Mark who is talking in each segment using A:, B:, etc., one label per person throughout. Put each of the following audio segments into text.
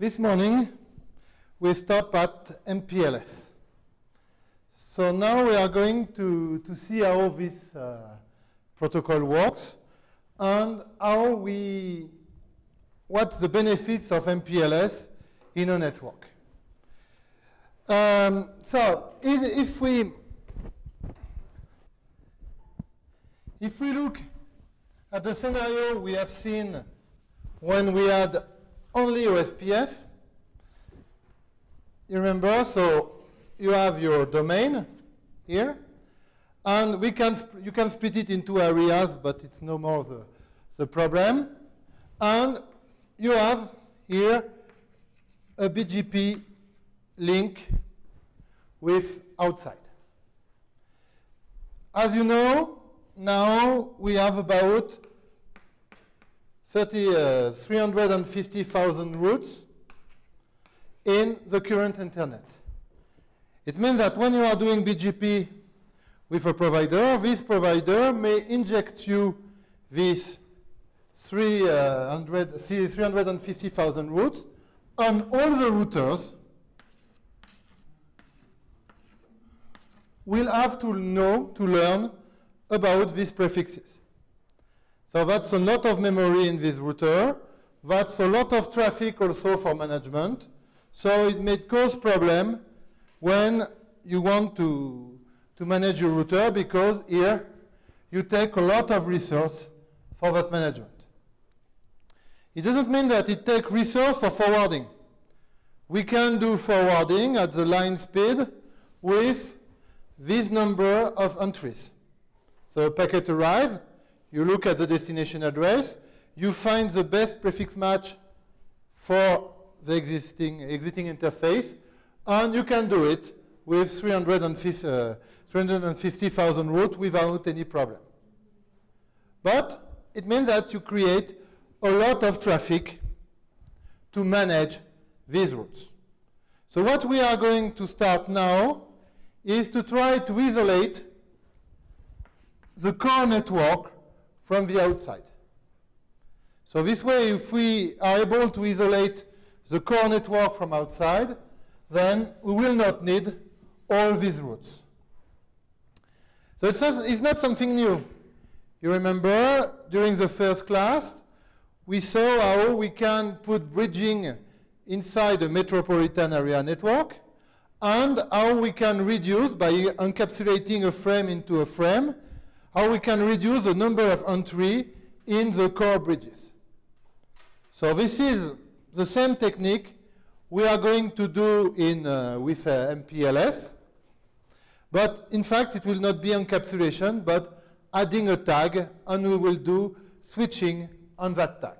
A: This morning, we stop at MPLS. So now we are going to, to see how this uh, protocol works and how we, what's the benefits of MPLS in a network. Um, so if we, if we look at the scenario we have seen when we had only OSPF, you remember, so you have your domain here, and we can you can split it into areas, but it's no more the, the problem. And you have here a BGP link with outside. As you know, now we have about 30, uh, 350,000 routes in the current internet. It means that when you are doing BGP with a provider, this provider may inject you these 300, 350,000 routes on all the routers will have to know, to learn about these prefixes. So that's a lot of memory in this router. That's a lot of traffic also for management. So it may cause problem when you want to, to manage your router because here you take a lot of resource for that management. It doesn't mean that it takes resource for forwarding. We can do forwarding at the line speed with this number of entries. So a packet arrives, you look at the destination address, you find the best prefix match for the existing, existing interface, and you can do it with 350,000 uh, 350, routes without any problem. But it means that you create a lot of traffic to manage these routes. So what we are going to start now is to try to isolate the core network from the outside. So this way, if we are able to isolate the core network from outside, then we will not need all these routes. So it's not, it's not something new. You remember, during the first class, we saw how we can put bridging inside a metropolitan area network and how we can reduce, by encapsulating a frame into a frame, how we can reduce the number of entry in the core bridges. So this is the same technique we are going to do in, uh, with uh, MPLS, but in fact it will not be encapsulation, but adding a tag, and we will do switching on that tag.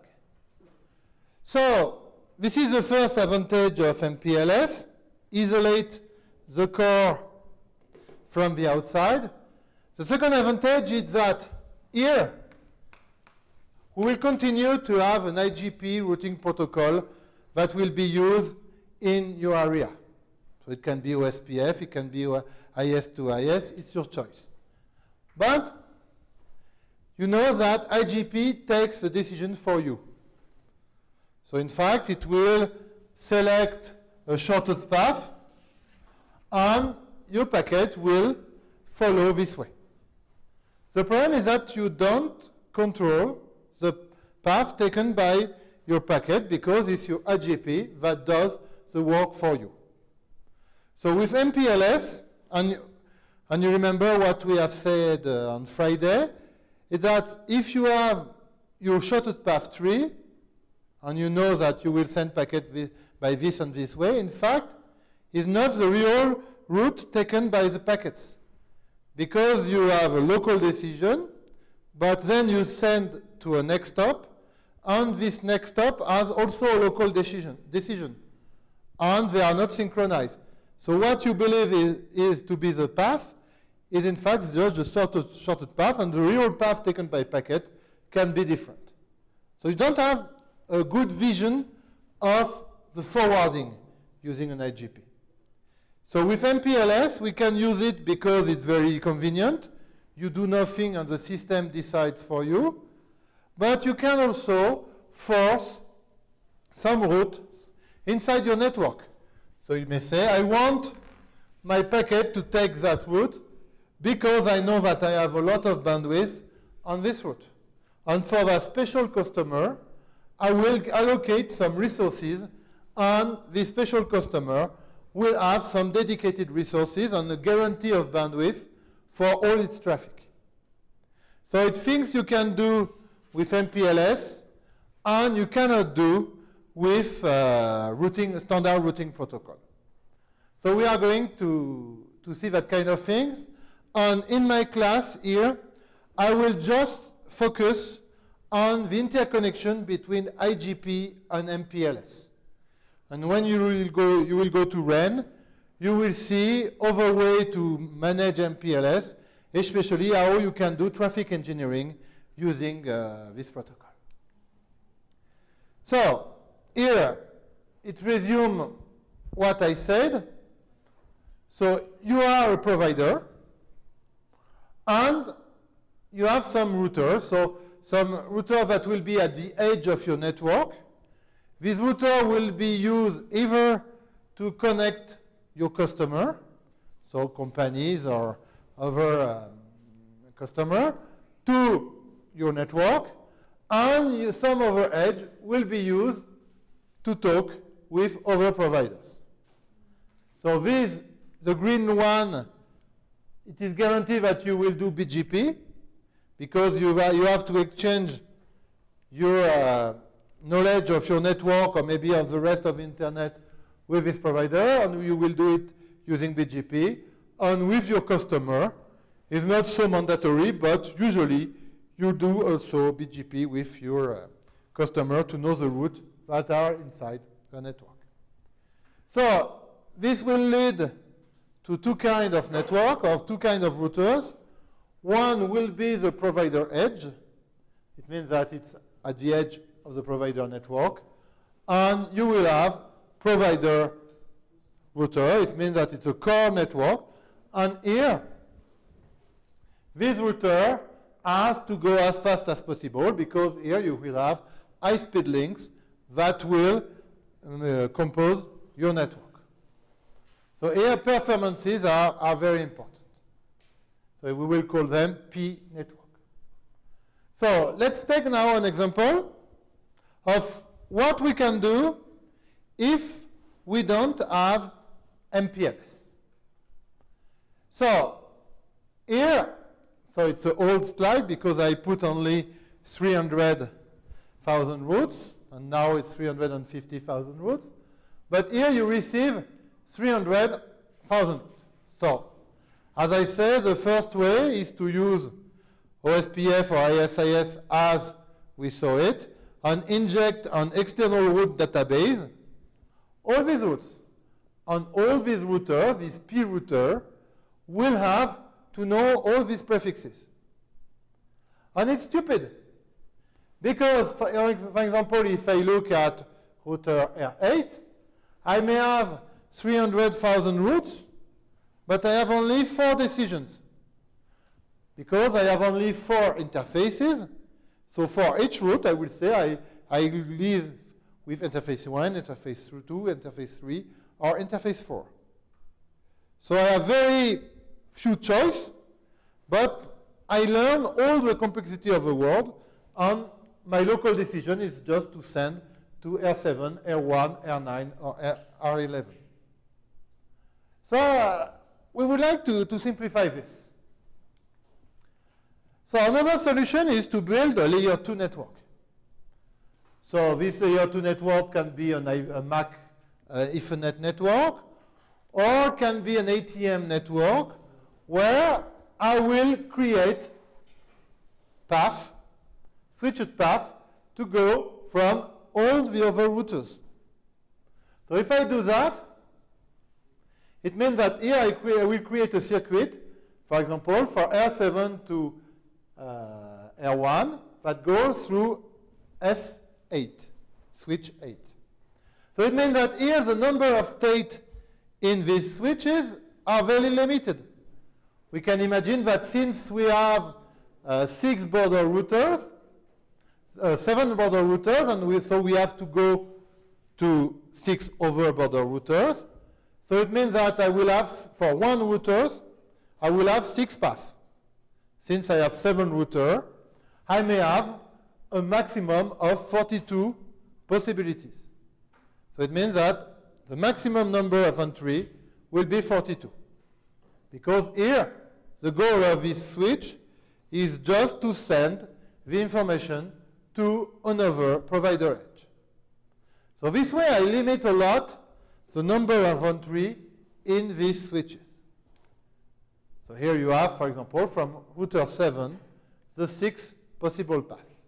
A: So this is the first advantage of MPLS, isolate the core from the outside. The second advantage is that here we will continue to have an IGP routing protocol that will be used in your area. So it can be OSPF, it can be IS to IS, it's your choice. But you know that IGP takes the decision for you. So in fact, it will select a shortest path, and your packet will follow this way. The problem is that you don't control the path taken by your packet because it's your IGP that does the work for you. So with MPLS, and, and you remember what we have said uh, on Friday, is that if you have your shortest path tree, and you know that you will send packet by this and this way, in fact, is not the real route taken by the packets. Because you have a local decision, but then you send to a next hop, and this next hop has also a local decision, decision. And they are not synchronized. So what you believe is, is to be the path is in fact just the shortest, shortest path, and the real path taken by packet can be different. So you don't have a good vision of the forwarding using an IGP. So with MPLS, we can use it because it's very convenient. You do nothing and the system decides for you. But you can also force some routes inside your network. So you may say, I want my packet to take that route because I know that I have a lot of bandwidth on this route. And for that special customer, I will allocate some resources and this special customer will have some dedicated resources and a guarantee of bandwidth for all its traffic. So it things you can do with MPLS and you cannot do with uh, routing, standard routing protocol. So we are going to, to see that kind of things. And in my class here, I will just focus on the interconnection between IGP and MPLS. And when you will go, you will go to REN, you will see other way to manage MPLS, especially how you can do traffic engineering using uh, this protocol. So here, it resumes what I said. So you are a provider, and you have some routers. So some router that will be at the edge of your network. This router will be used either to connect your customer, so companies or other um, customer, to your network, and you, some other edge will be used to talk with other providers. So this, the green one, it is guaranteed that you will do BGP because you, you have to exchange your uh, knowledge of your network or maybe of the rest of the internet with this provider, and you will do it using BGP. And with your customer, it's not so mandatory, but usually you do also BGP with your uh, customer to know the route that are inside the network. So this will lead to two kind of network, or two kind of routers. One will be the provider edge. It means that it's at the edge of the provider network. And you will have provider router. It means that it's a core network. And here, this router has to go as fast as possible because here you will have high-speed links that will um, uh, compose your network. So here performances are, are very important. So we will call them P network. So let's take now an example of what we can do if we don't have MPLS. So here, so it's an old slide because I put only 300,000 routes, and now it's 350,000 routes. But here you receive 300,000. So as I say, the first way is to use OSPF or ISIS as we saw it, and inject an external route database, all these routes. And all these routers, this P router, will have to know all these prefixes. And it's stupid. Because, for, for example, if I look at router R8, I may have 300,000 routes, but I have only four decisions. Because I have only four interfaces, so for each route, I will say I, I live with interface 1, interface 2, interface 3, or interface 4. So I have very few choice, but I learn all the complexity of the world, and my local decision is just to send to R7, R1, R9, or R11. So uh, we would like to, to simplify this. So another solution is to build a layer 2 network. So this layer 2 network can be an, a MAC uh, Ethernet network, or can be an ATM network, where I will create path, switched path, to go from all the other routers. So if I do that, it means that here I, I, will create a circuit, for example, for R7 to R1 that goes through S8, switch 8. So it means that here the number of states in these switches are very limited. We can imagine that since we have uh, six border routers, uh, seven border routers, and we, so we have to go to six over border routers. So it means that I will have, for one routers, I will have six paths. Since I have seven routers, I may have a maximum of 42 possibilities. So it means that the maximum number of entry will be 42. Because here, the goal of this switch is just to send the information to another provider edge. So this way I limit a lot the number of entry in these switches. So here you have, for example, from router 7, the six possible paths.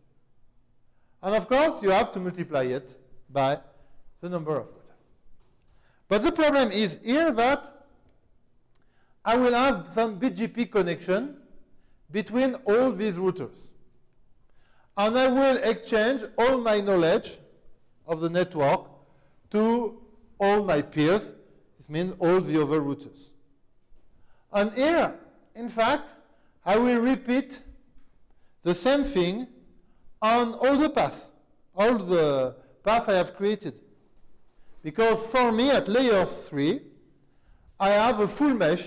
A: And of course, you have to multiply it by the number of routers. But the problem is here that I will have some BGP connection between all these routers. And I will exchange all my knowledge of the network to all my peers, this means all the other routers. And here, in fact, I will repeat the same thing on all the paths, all the paths I have created. Because for me, at layer 3, I have a full mesh.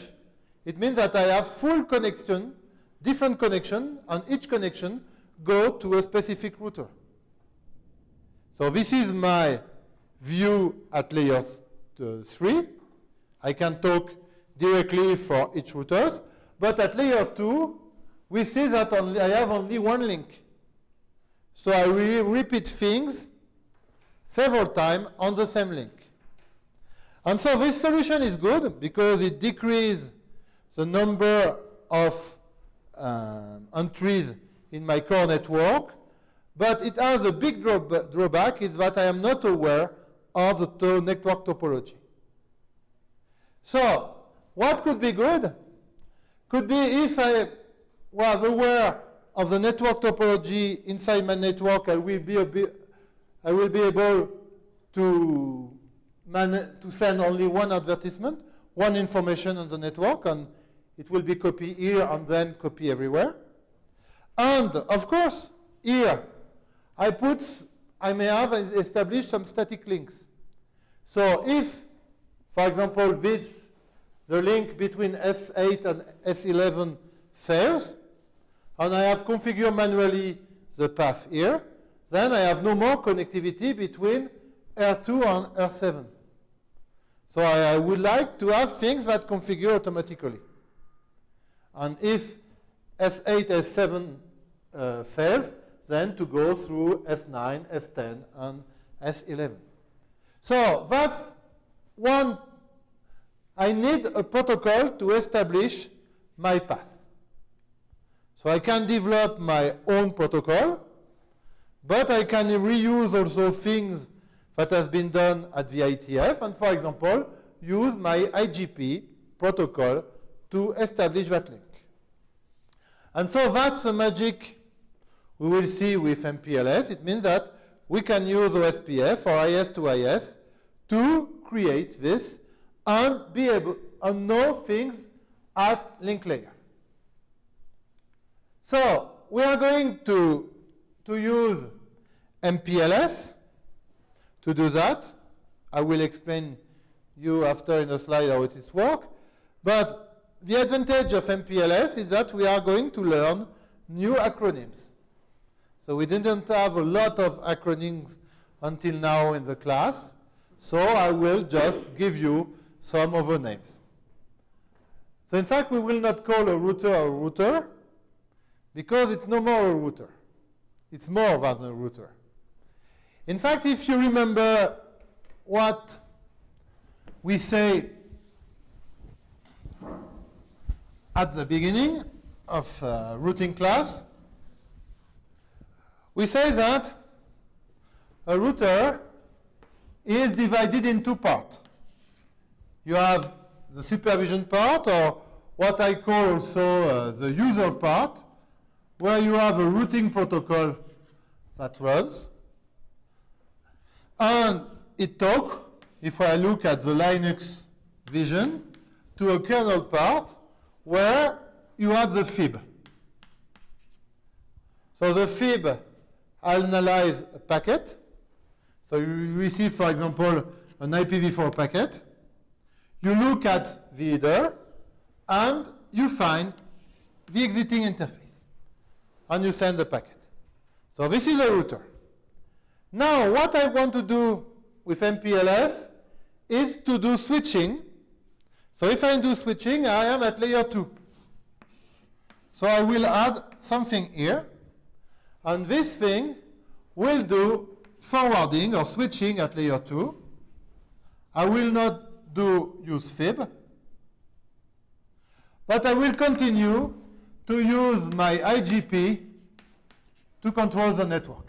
A: It means that I have full connection, different connection, and each connection go to a specific router. So this is my view at layer uh, 3. I can talk directly for each routers. But at layer 2, we see that only, I have only one link. So I will repeat things several times on the same link. And so this solution is good because it decreases the number of um, entries in my core network, but it has a big drawback is that I am not aware of the to network topology. So what could be good? Could be if I was aware of the network topology inside my network, I will be, bit, I will be able to, to send only one advertisement, one information on the network, and it will be copy here and then copy everywhere. And of course, here, I put, I may have established some static links. So if, for example, this, the link between S8 and S11 fails, and I have configured manually the path here, then I have no more connectivity between R2 and R7. So I, I would like to have things that configure automatically. And if S8, S7 uh, fails, then to go through S9, S10, and S11. So that's one. I need a protocol to establish my path. So I can develop my own protocol, but I can reuse also things that has been done at the IETF, and for example, use my IGP protocol to establish that link. And so that's the magic we will see with MPLS. It means that we can use OSPF or IS to IS to create this and be able to know things at link layer. So we are going to, to use MPLS to do that. I will explain you after in a slide how it is work. But the advantage of MPLS is that we are going to learn new acronyms. So we didn't have a lot of acronyms until now in the class. So I will just give you some other names. So in fact, we will not call a router a router because it's no more a router. It's more than a router. In fact, if you remember what we say at the beginning of uh, routing class, we say that a router is divided in two parts. You have the supervision part, or what I call also uh, the user part, where you have a routing protocol that runs. And it talks, if I look at the Linux vision, to a kernel part where you have the fib. So the fib analyze a packet. So you receive, for example, an IPv4 packet. You look at the header, and you find the exiting interface. And you send the packet. So this is a router. Now, what I want to do with MPLS is to do switching. So if I do switching, I am at layer 2. So I will add something here. And this thing will do forwarding or switching at layer 2. I will not do use fib. But I will continue to use my IGP to control the network.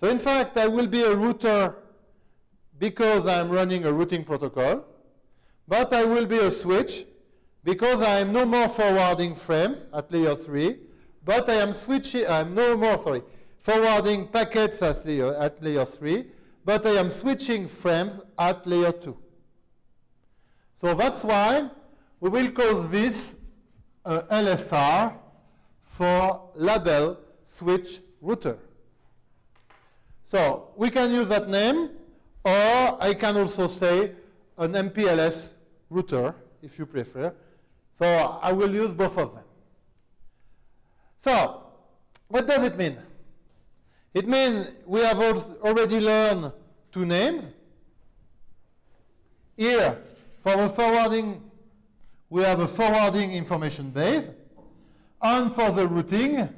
A: So in fact, I will be a router because I'm running a routing protocol, but I will be a switch because I am no more forwarding frames at layer 3, but I am switching, I'm no more, sorry, forwarding packets at layer, at layer 3, but I am switching frames at layer 2. So that's why we will call this uh, LSR for label switch router. So we can use that name, or I can also say an MPLS router, if you prefer. So I will use both of them. So what does it mean? It means we have already learned two names. Here, for the forwarding, we have a forwarding information base. And for the routing,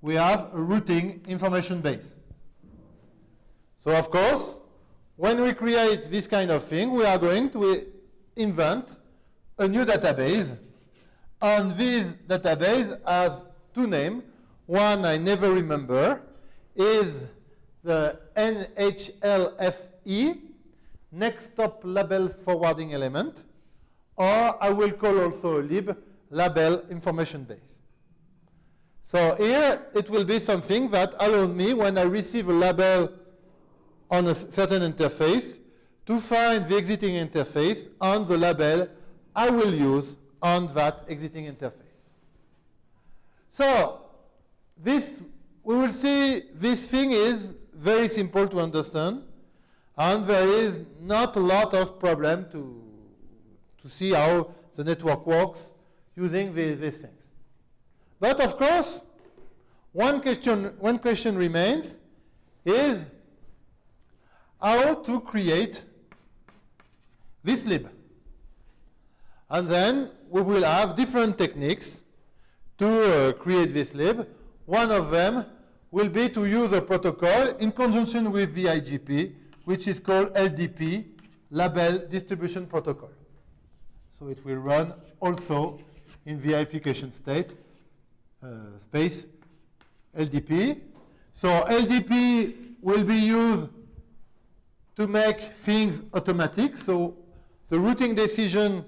A: we have a routing information base. So of course, when we create this kind of thing, we are going to invent a new database. And this database has two names. One I never remember is the NHLFE, next hop label forwarding element, or I will call also a lib label information base. So here it will be something that allows me when I receive a label on a certain interface to find the exiting interface on the label I will use on that exiting interface. So this, we will see this thing is very simple to understand and there is not a lot of problem to, to see how the network works using these, these things. But of course, one question, one question remains is how to create this lib. And then we will have different techniques to uh, create this lib. One of them will be to use a protocol in conjunction with the IGP, which is called LDP, Label Distribution Protocol. So it will run also in the application state uh, space LDP. So LDP will be used to make things automatic. So the routing decision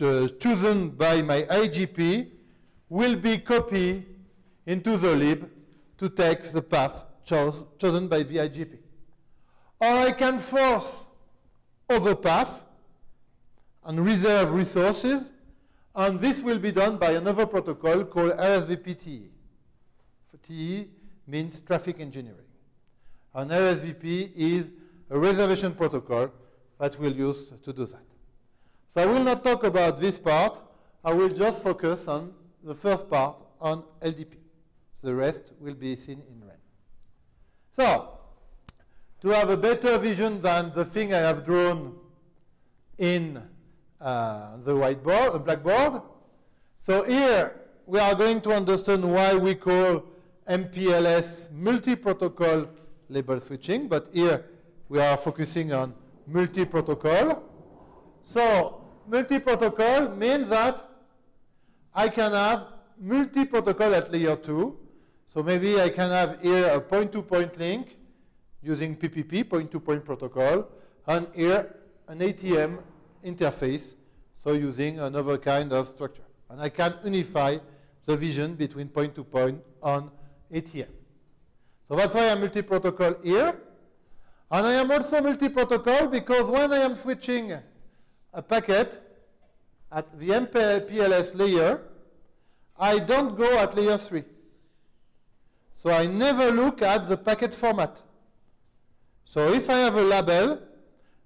A: uh, chosen by my IGP will be copied into the lib to take the path chose, chosen by the IGP. Or I can force other path and reserve resources, and this will be done by another protocol called RSVP-TE. TE means traffic engineering. And RSVP is a reservation protocol that we'll use to do that. So I will not talk about this part. I will just focus on the first part on LDP. The rest will be seen in REN. So, to have a better vision than the thing I have drawn in uh, the whiteboard, the blackboard. So here we are going to understand why we call MPLS multi-protocol label switching, but here we are focusing on multi-protocol. So multi-protocol means that I can have multi-protocol at layer 2. So maybe I can have here a point-to-point -point link using PPP, point-to-point -point protocol, and here an ATM interface, so using another kind of structure. And I can unify the vision between point-to-point -point on ATM. So that's why I'm multi-protocol here. And I am also multi-protocol because when I am switching a packet at the MPLS layer, I don't go at layer 3. So I never look at the packet format. So if I have a label,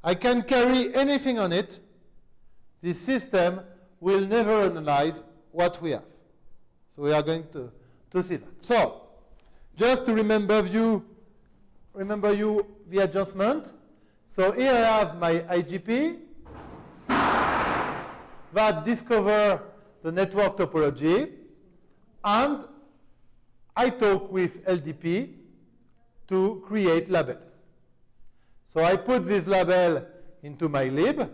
A: I can carry anything on it. The system will never analyze what we have. So we are going to, to see that. So just to remember you, remember you the adjustment. So here I have my IGP that discover the network topology and I talk with LDP to create labels. So I put this label into my lib,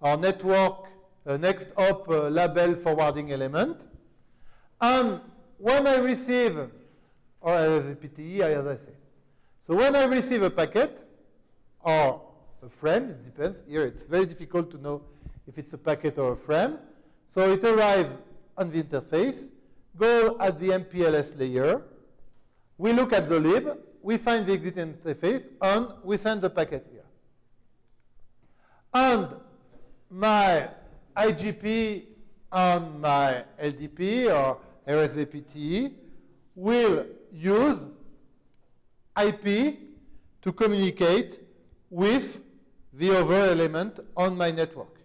A: our network uh, next hop uh, label forwarding element. And when I receive, or as a PTE, as I said. So when I receive a packet, or a frame, it depends. Here it's very difficult to know if it's a packet or a frame. So it arrives on the interface, go at the MPLS layer, we look at the lib, we find the exit interface, and we send the packet here. And my IGP and my LDP or RSVPTE will use IP to communicate with the other element on my network.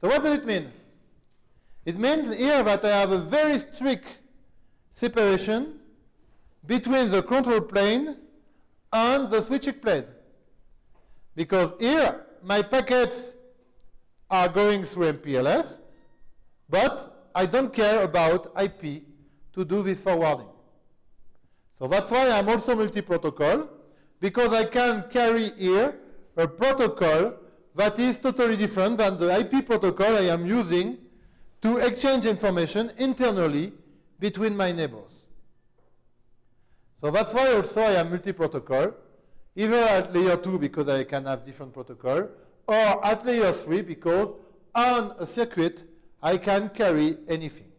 A: So what does it mean? It means here that I have a very strict separation between the control plane and the switching plane. Because here, my packets are going through MPLS, but I don't care about IP to do this forwarding. So that's why I'm also multi-protocol, because I can carry here a protocol that is totally different than the IP protocol I am using to exchange information internally between my neighbors. So that's why also I am multi-protocol, either at layer 2 because I can have different protocol, or at layer 3 because on a circuit I can carry anything.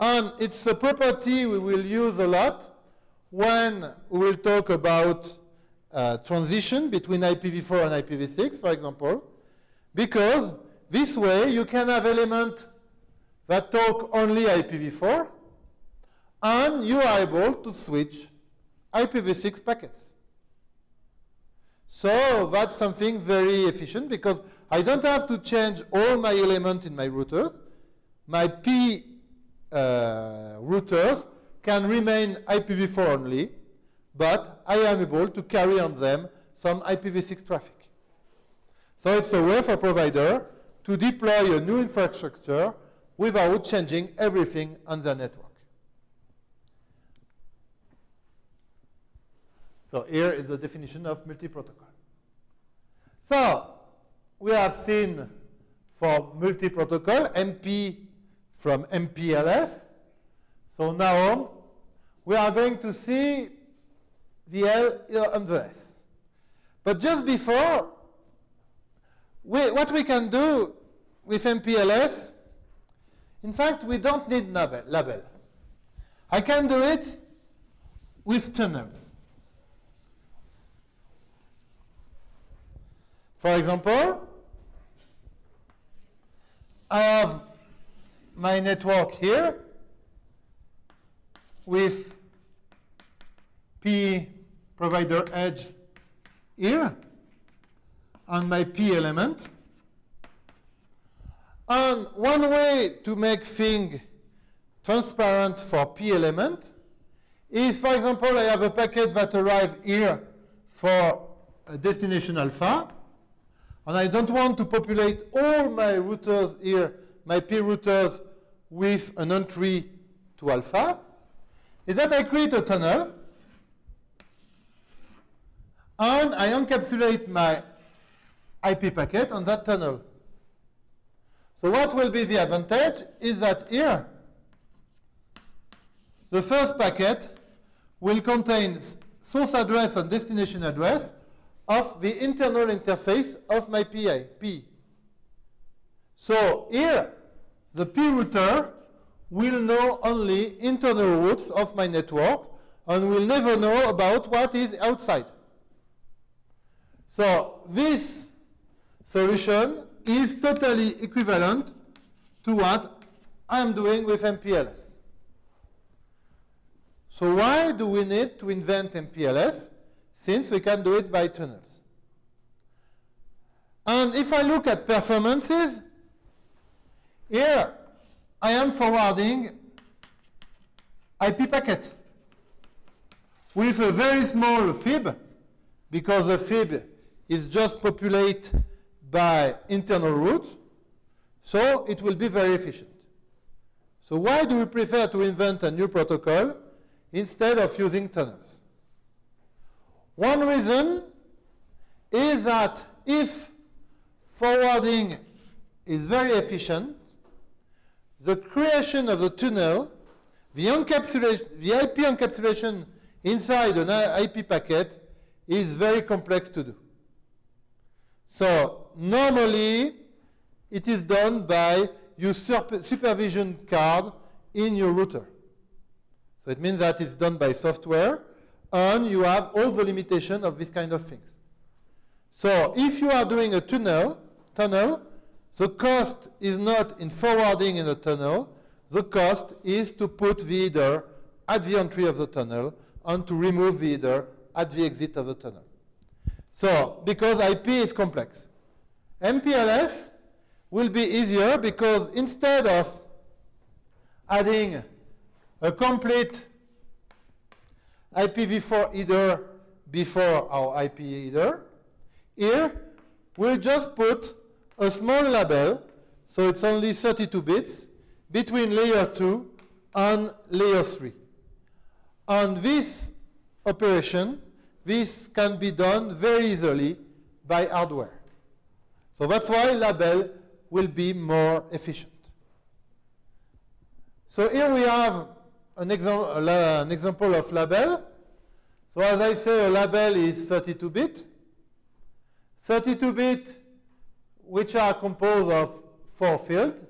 A: And it's a property we will use a lot when we will talk about uh, transition between IPv4 and IPv6, for example, because this way you can have elements that talk only IPv4, and you are able to switch IPv6 packets. So that's something very efficient because I don't have to change all my elements in my routers. My P uh, routers can remain IPv4 only, but I am able to carry on them some IPv6 traffic. So it's a way for provider to deploy a new infrastructure without changing everything on the network. So here is the definition of multi-protocol. So we have seen for multi-protocol MP from MPLS. So now on, we are going to see the L and the S. But just before, we, what we can do with MPLS, in fact, we don't need label. label. I can do it with tunnels. For example, I have my network here with P provider edge here on my P element. And one way to make things transparent for P element is, for example, I have a packet that arrives here for destination alpha, and I don't want to populate all my routers here, my P routers, with an entry to alpha, is that I create a tunnel, and I encapsulate my IP packet on that tunnel. So what will be the advantage is that here, the first packet will contain source address and destination address of the internal interface of my PI, P. So here, the P router will know only internal routes of my network and will never know about what is outside. So this solution is totally equivalent to what I am doing with MPLS. So why do we need to invent MPLS since we can do it by tunnels? And if I look at performances, here I am forwarding IP packet with a very small fib, because the fib is just populated by internal routes, so it will be very efficient. So why do we prefer to invent a new protocol instead of using tunnels? One reason is that if forwarding is very efficient, the creation of the tunnel, the, encapsulation, the IP encapsulation inside an IP packet is very complex to do. So normally, it is done by your supervision card in your router. So it means that it's done by software, and you have all the limitations of this kind of things. So if you are doing a tunnel, tunnel, the cost is not in forwarding in the tunnel, the cost is to put the header at the entry of the tunnel and to remove the header at the exit of the tunnel. So, because IP is complex. MPLS will be easier because instead of adding a complete IPv4 header before our IP header, here we'll just put a small label, so it's only 32 bits, between layer 2 and layer 3. And this operation this can be done very easily by hardware. So that's why label will be more efficient. So here we have an, exam an example of label. So as I say, a label is 32-bit. 32-bit, which are composed of four fields.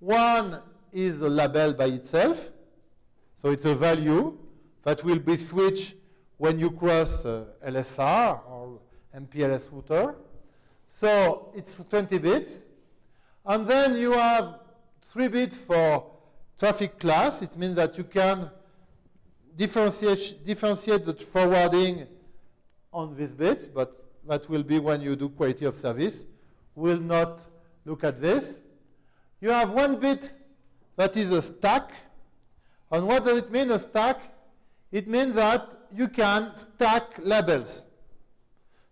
A: One is a label by itself. So it's a value that will be switched when you cross uh, LSR or MPLS router. So it's 20 bits. And then you have 3 bits for traffic class. It means that you can differentiate, differentiate the forwarding on these bits, but that will be when you do quality of service. We'll not look at this. You have one bit that is a stack. And what does it mean, a stack? It means that you can stack labels.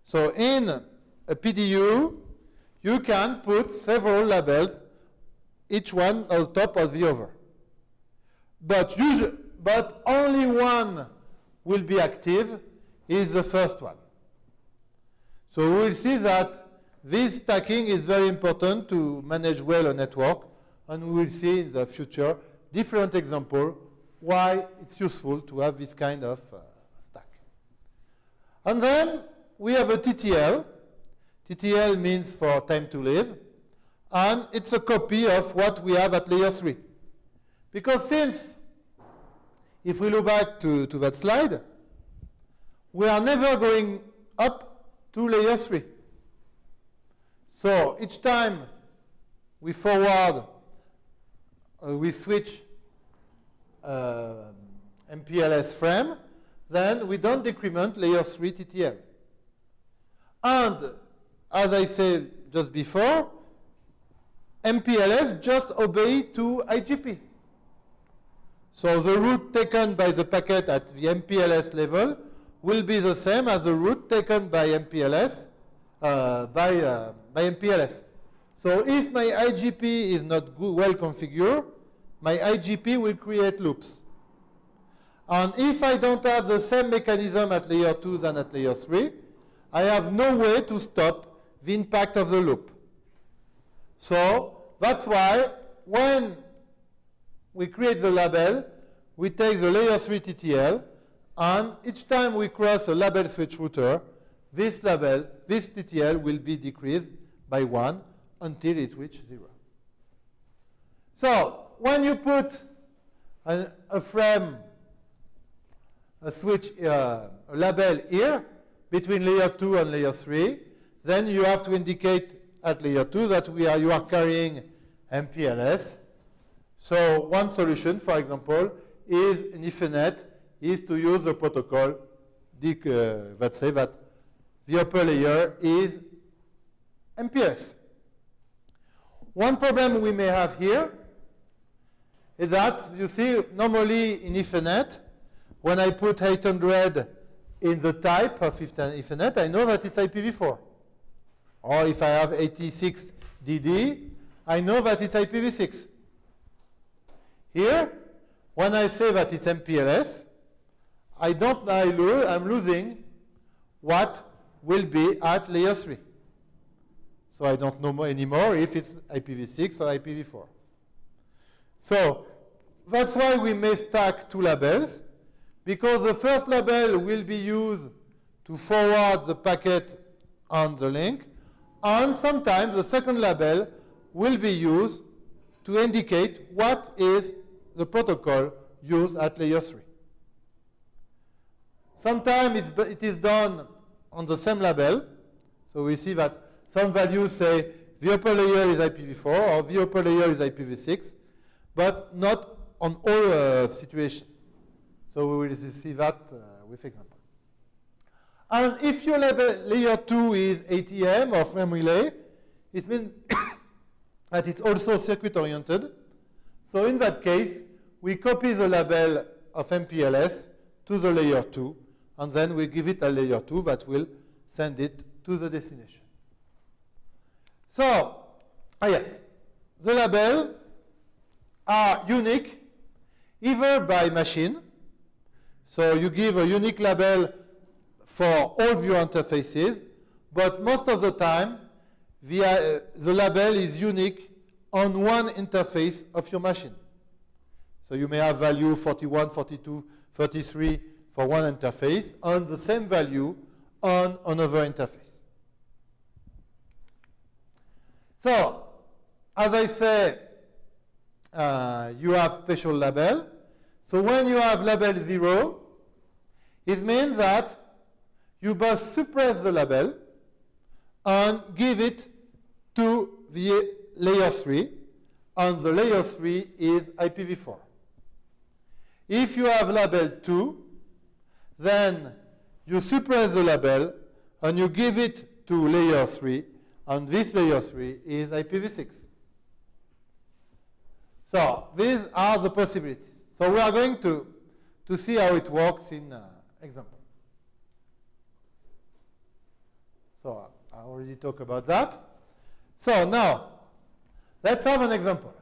A: So in a PDU, you can put several labels, each one on top of the other. But, usually, but only one will be active, is the first one. So we'll see that this stacking is very important to manage well a network, and we will see in the future different examples why it's useful to have this kind of uh, and then we have a TTL. TTL means for time to live. And it's a copy of what we have at layer 3. Because since, if we look back to, to that slide, we are never going up to layer 3. So each time we forward, uh, we switch uh, MPLS frame, then we don't decrement layer 3 TTL. And as I said just before, MPLS just obey to IGP. So the route taken by the packet at the MPLS level will be the same as the route taken by MPLS uh, by, uh, by MPLS. So if my IGP is not well configured, my IGP will create loops. And if I don't have the same mechanism at layer 2 than at layer 3, I have no way to stop the impact of the loop. So that's why when we create the label, we take the layer 3 TTL, and each time we cross a label switch router, this label, this TTL will be decreased by 1 until it reaches 0. So when you put a, frame a switch uh, a label here between layer 2 and layer 3. Then you have to indicate at layer 2 that we are, you are carrying MPLS. So one solution, for example, is in Ethernet is to use the protocol uh, that say that the upper layer is MPLS. One problem we may have here is that, you see, normally in Ethernet, when I put 800 in the type of Ethernet, I know that it's IPv4. Or if I have 86DD, I know that it's IPv6. Here, when I say that it's MPLS, I don't, I lo I'm losing what will be at layer 3. So I don't know anymore if it's IPv6 or IPv4. So that's why we may stack two labels, because the first label will be used to forward the packet on the link, and sometimes the second label will be used to indicate what is the protocol used at layer 3. Sometimes it is done on the same label, so we see that some values say the upper layer is IPv4 or the upper layer is IPv6, but not on all uh, situations. So we will see that uh, with example. And if your layer 2 is ATM or frame relay, it means that it's also circuit oriented. So in that case, we copy the label of MPLS to the layer 2, and then we give it a layer 2 that will send it to the destination. So, ah yes, the label are unique either by machine, so you give a unique label for all view interfaces, but most of the time, the, uh, the label is unique on one interface of your machine. So you may have value 41, 42, 33 for one interface, and the same value on another interface. So, as I say, uh, you have special label. So when you have label 0, it means that you must suppress the label and give it to the layer 3, and the layer 3 is IPv4. If you have label 2, then you suppress the label and you give it to layer 3, and this layer 3 is IPv6. So these are the possibilities. So we are going to, to see how it works in uh, example. So I already talked about that. So now, let's have an example.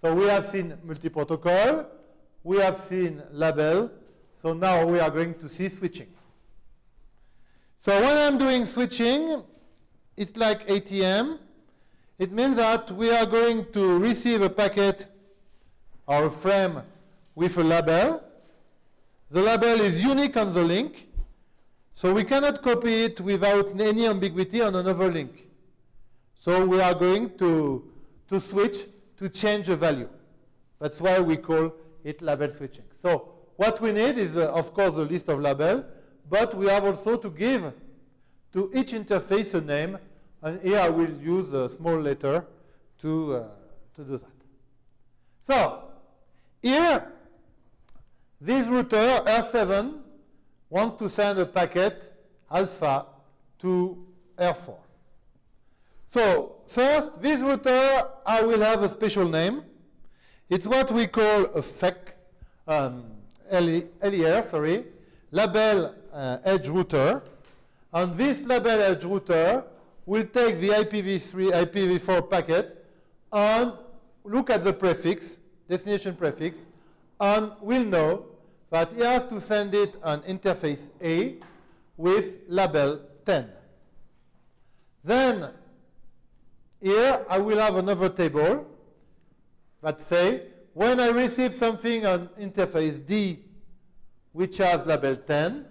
A: So we have seen multi-protocol, we have seen label, so now we are going to see switching. So when I'm doing switching, it's like ATM. It means that we are going to receive a packet or a frame with a label. The label is unique on the link, so we cannot copy it without any ambiguity on another link. So we are going to, to switch to change the value. That's why we call it label switching. So what we need is, uh, of course, a list of labels, but we have also to give to each interface a name and here I will use a small letter to, uh, to do that. So, here, this router, R7, wants to send a packet, alpha, to R4. So, first, this router, I will have a special name. It's what we call a FEC, um, LER, sorry, label uh, edge router. And this label edge router will take the IPv3, IPv4 packet and look at the prefix, destination prefix, and will know that he has to send it on interface A with label 10. Then here I will have another table that say when I receive something on interface D which has label 10,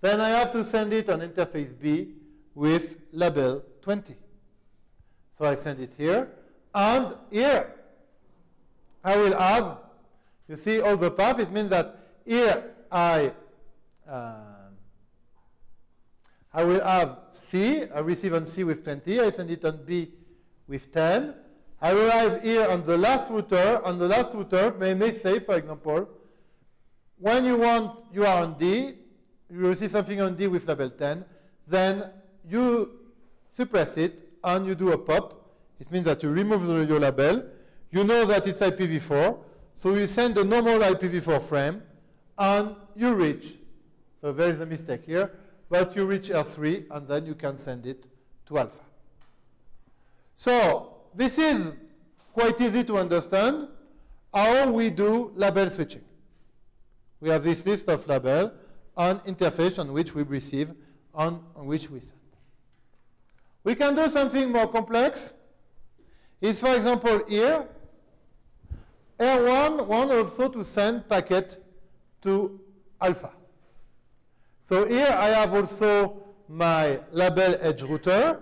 A: then I have to send it on interface B with label 20. So I send it here. And here, I will have, you see all the path. It means that here I, uh, I will have C. I receive on C with 20. I send it on B with 10. I arrive here on the last router. On the last router, may, may say, for example, when you want, you are on D, you receive something on D with label 10, then you suppress it and you do a pop. It means that you remove the, your label. You know that it's IPv4, so you send the normal IPv4 frame and you reach. So there is a mistake here, but you reach R3 and then you can send it to alpha. So this is quite easy to understand how we do label switching. We have this list of label and interface on which we receive and on which we send. We can do something more complex. Is for example here, R1 wants also to send packet to alpha. So here I have also my label edge router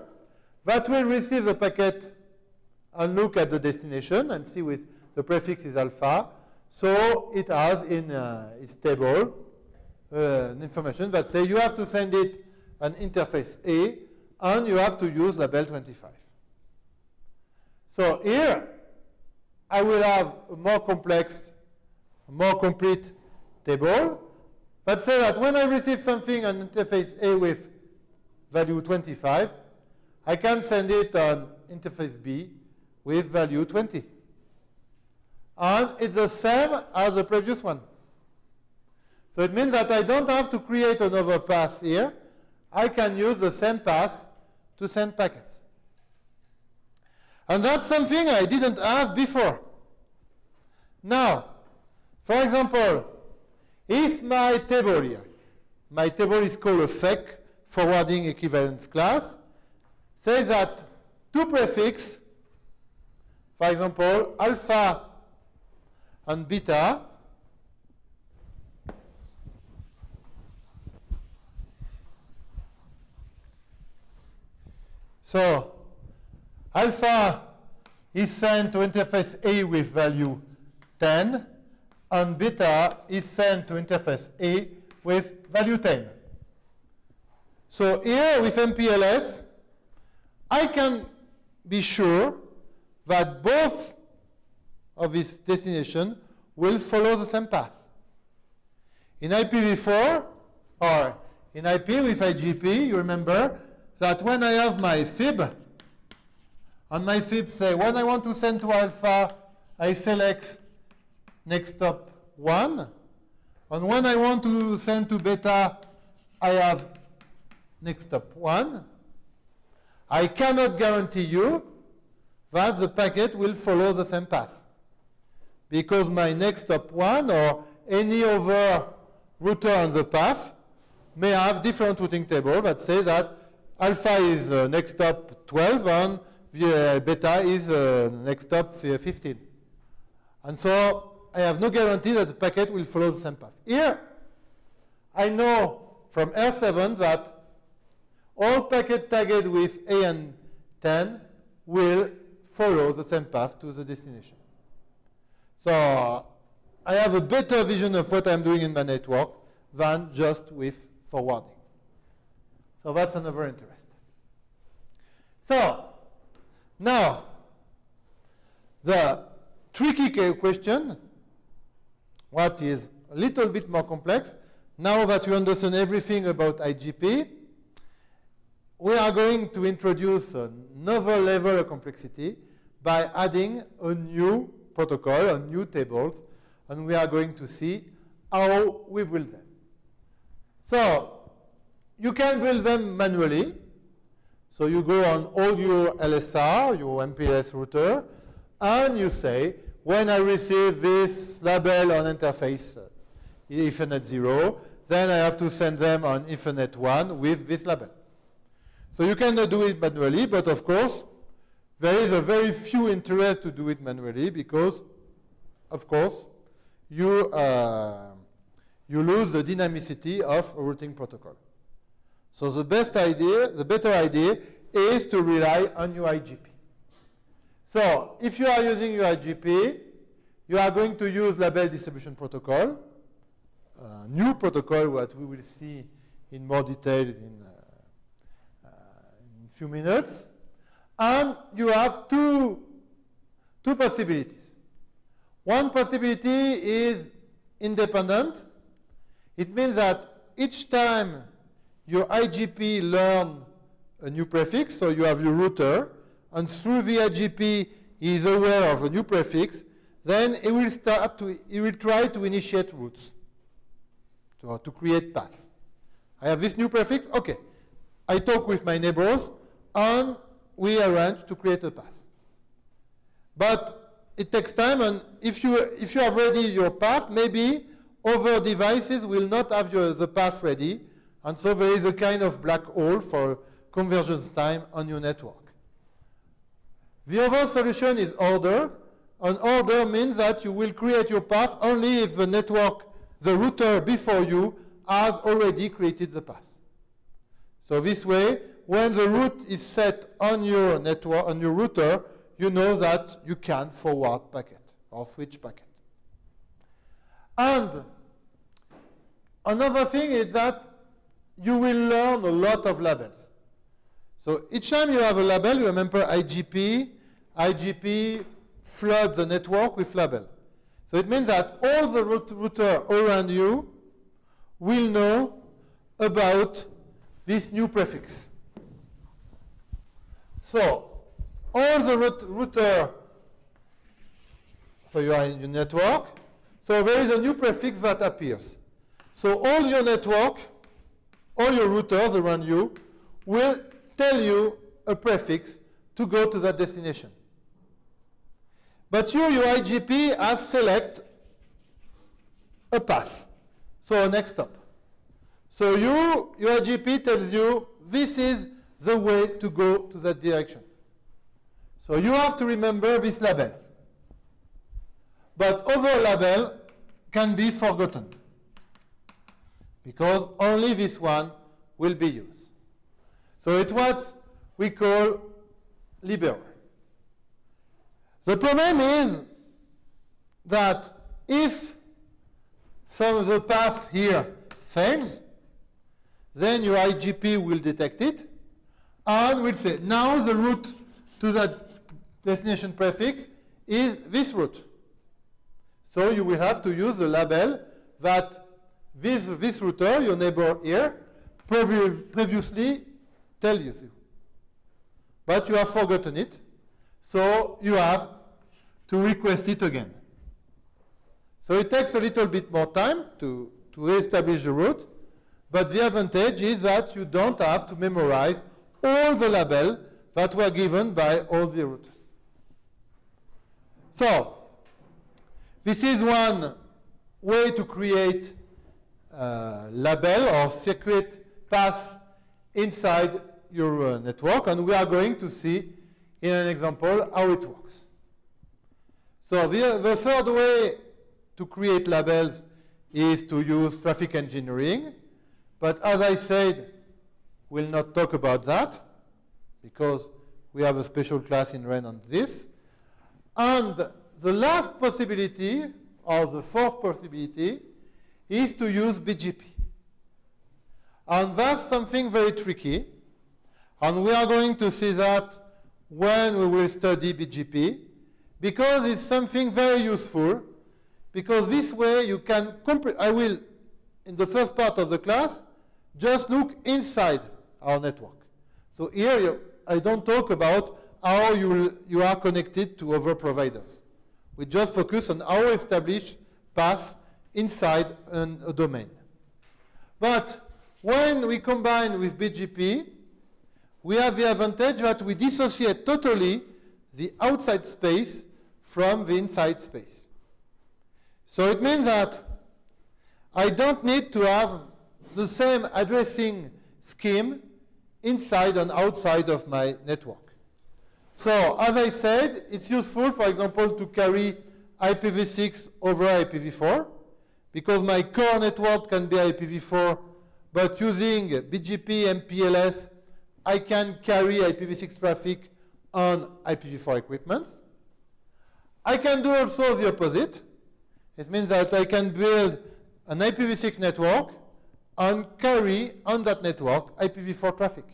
A: that will receive the packet and look at the destination and see with the prefix is alpha. So it has in uh, its table uh, information that say you have to send it an interface A and you have to use label 25. So here I will have a more complex, more complete table that say that when I receive something on interface A with value 25, I can send it on interface B with value 20. And it's the same as the previous one. So it means that I don't have to create another path here. I can use the same path to send packets. And that's something I didn't have before. Now, for example, if my table here, my table is called a FEC, forwarding equivalence class, says that two prefix, for example, alpha and beta, So alpha is sent to interface A with value 10, and beta is sent to interface A with value 10. So here with MPLS, I can be sure that both of these destinations will follow the same path. In IPv4, or in IP with IGP, you remember that when I have my fib, and my fib say, when I want to send to alpha, I select next hop 1. And when I want to send to beta, I have next hop 1. I cannot guarantee you that the packet will follow the same path. Because my next hop 1 or any other router on the path may have different routing table that say that alpha is uh, next hop 12 and uh, beta is uh, next hop 15. And so I have no guarantee that the packet will follow the same path. Here, I know from R7 that all packets tagged with A and 10 will follow the same path to the destination. So I have a better vision of what I'm doing in my network than just with forwarding. So that's another interest. So now the tricky question what is a little bit more complex. Now that you understand everything about IGP, we are going to introduce another level of complexity by adding a new protocol, a new tables, and we are going to see how we build them. So you can build them manually. So you go on all your LSR, your MPLS router, and you say, when I receive this label on interface uh, Ethernet 0, then I have to send them on Ethernet 1 with this label. So you cannot do it manually, but of course, there is a very few interest to do it manually because, of course, you, uh, you lose the dynamicity of a routing protocol. So the best idea, the better idea is to rely on your IGP. So if you are using UIGP, you are going to use label distribution protocol, a new protocol that we will see in more details in, uh, uh, few minutes. And you have two, two possibilities. One possibility is independent. It means that each time your IGP learn a new prefix, so you have your router, and through the IGP he is aware of a new prefix, then it will start to, it will try to initiate routes, to, to create paths. I have this new prefix, okay. I talk with my neighbors, and we arrange to create a path. But it takes time, and if you, if you have ready your path, maybe other devices will not have your, the path ready, and so there is a kind of black hole for convergence time on your network. The other solution is ordered, and order means that you will create your path only if the network, the router before you, has already created the path. So this way, when the route is set on your network, on your router, you know that you can forward packet or switch packet. And another thing is that you will learn a lot of labels. So each time you have a label, you remember IGP, IGP floods the network with label. So it means that all the router around you will know about this new prefix. So all the router, so you are in your network, so there is a new prefix that appears. So all your network, all your routers around you will tell you a prefix to go to that destination. But you, your IGP, has select a path, so a next hop. So you, your IGP tells you this is the way to go to that direction. So you have to remember this label. But other label can be forgotten because only this one will be used. So it's what we call liberal. The problem is that if some of the path here fails, then your IGP will detect it and we'll say, now the route to that destination prefix is this route. So you will have to use the label that this, this router, your neighbor here, previ previously tells you. But you have forgotten it, so you have to request it again. So it takes a little bit more time to, to establish the route, but the advantage is that you don't have to memorize all the labels that were given by all the routers. So, this is one way to create a label or circuit path inside your uh, network, and we are going to see in an example how it works. So the, the third way to create labels is to use traffic engineering, but as I said, we'll not talk about that because we have a special class in REN on this. And the last possibility, or the fourth possibility, is to use BGP. And that's something very tricky. And we are going to see that when we will study BGP, because it's something very useful, because this way you can, I will, in the first part of the class, just look inside our network. So here you, I don't talk about how you, you are connected to other providers. We just focus on how establish path inside an, a domain. But when we combine with BGP, we have the advantage that we dissociate totally the outside space from the inside space. So it means that I don't need to have the same addressing scheme inside and outside of my network. So as I said, it's useful, for example, to carry IPv6 over IPv4 because my core network can be IPv4, but using BGP MPLS, I can carry IPv6 traffic on IPv4 equipment. I can do also the opposite. It means that I can build an IPv6 network and carry on that network IPv4 traffic.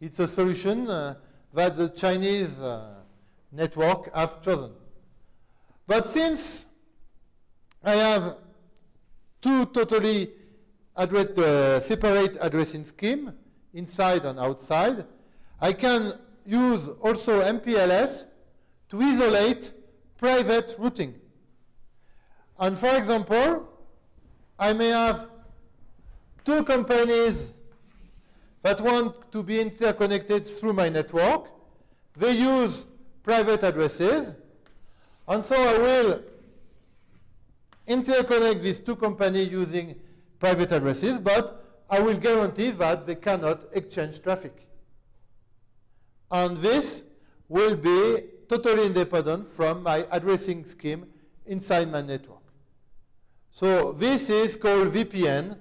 A: It's a solution uh, that the Chinese uh, network have chosen. But since I have two totally the separate addressing scheme inside and outside. I can use also MPLS to isolate private routing. And for example, I may have two companies that want to be interconnected through my network. They use private addresses. And so I will interconnect these two companies using private addresses, but I will guarantee that they cannot exchange traffic. And this will be totally independent from my addressing scheme inside my network. So this is called VPN,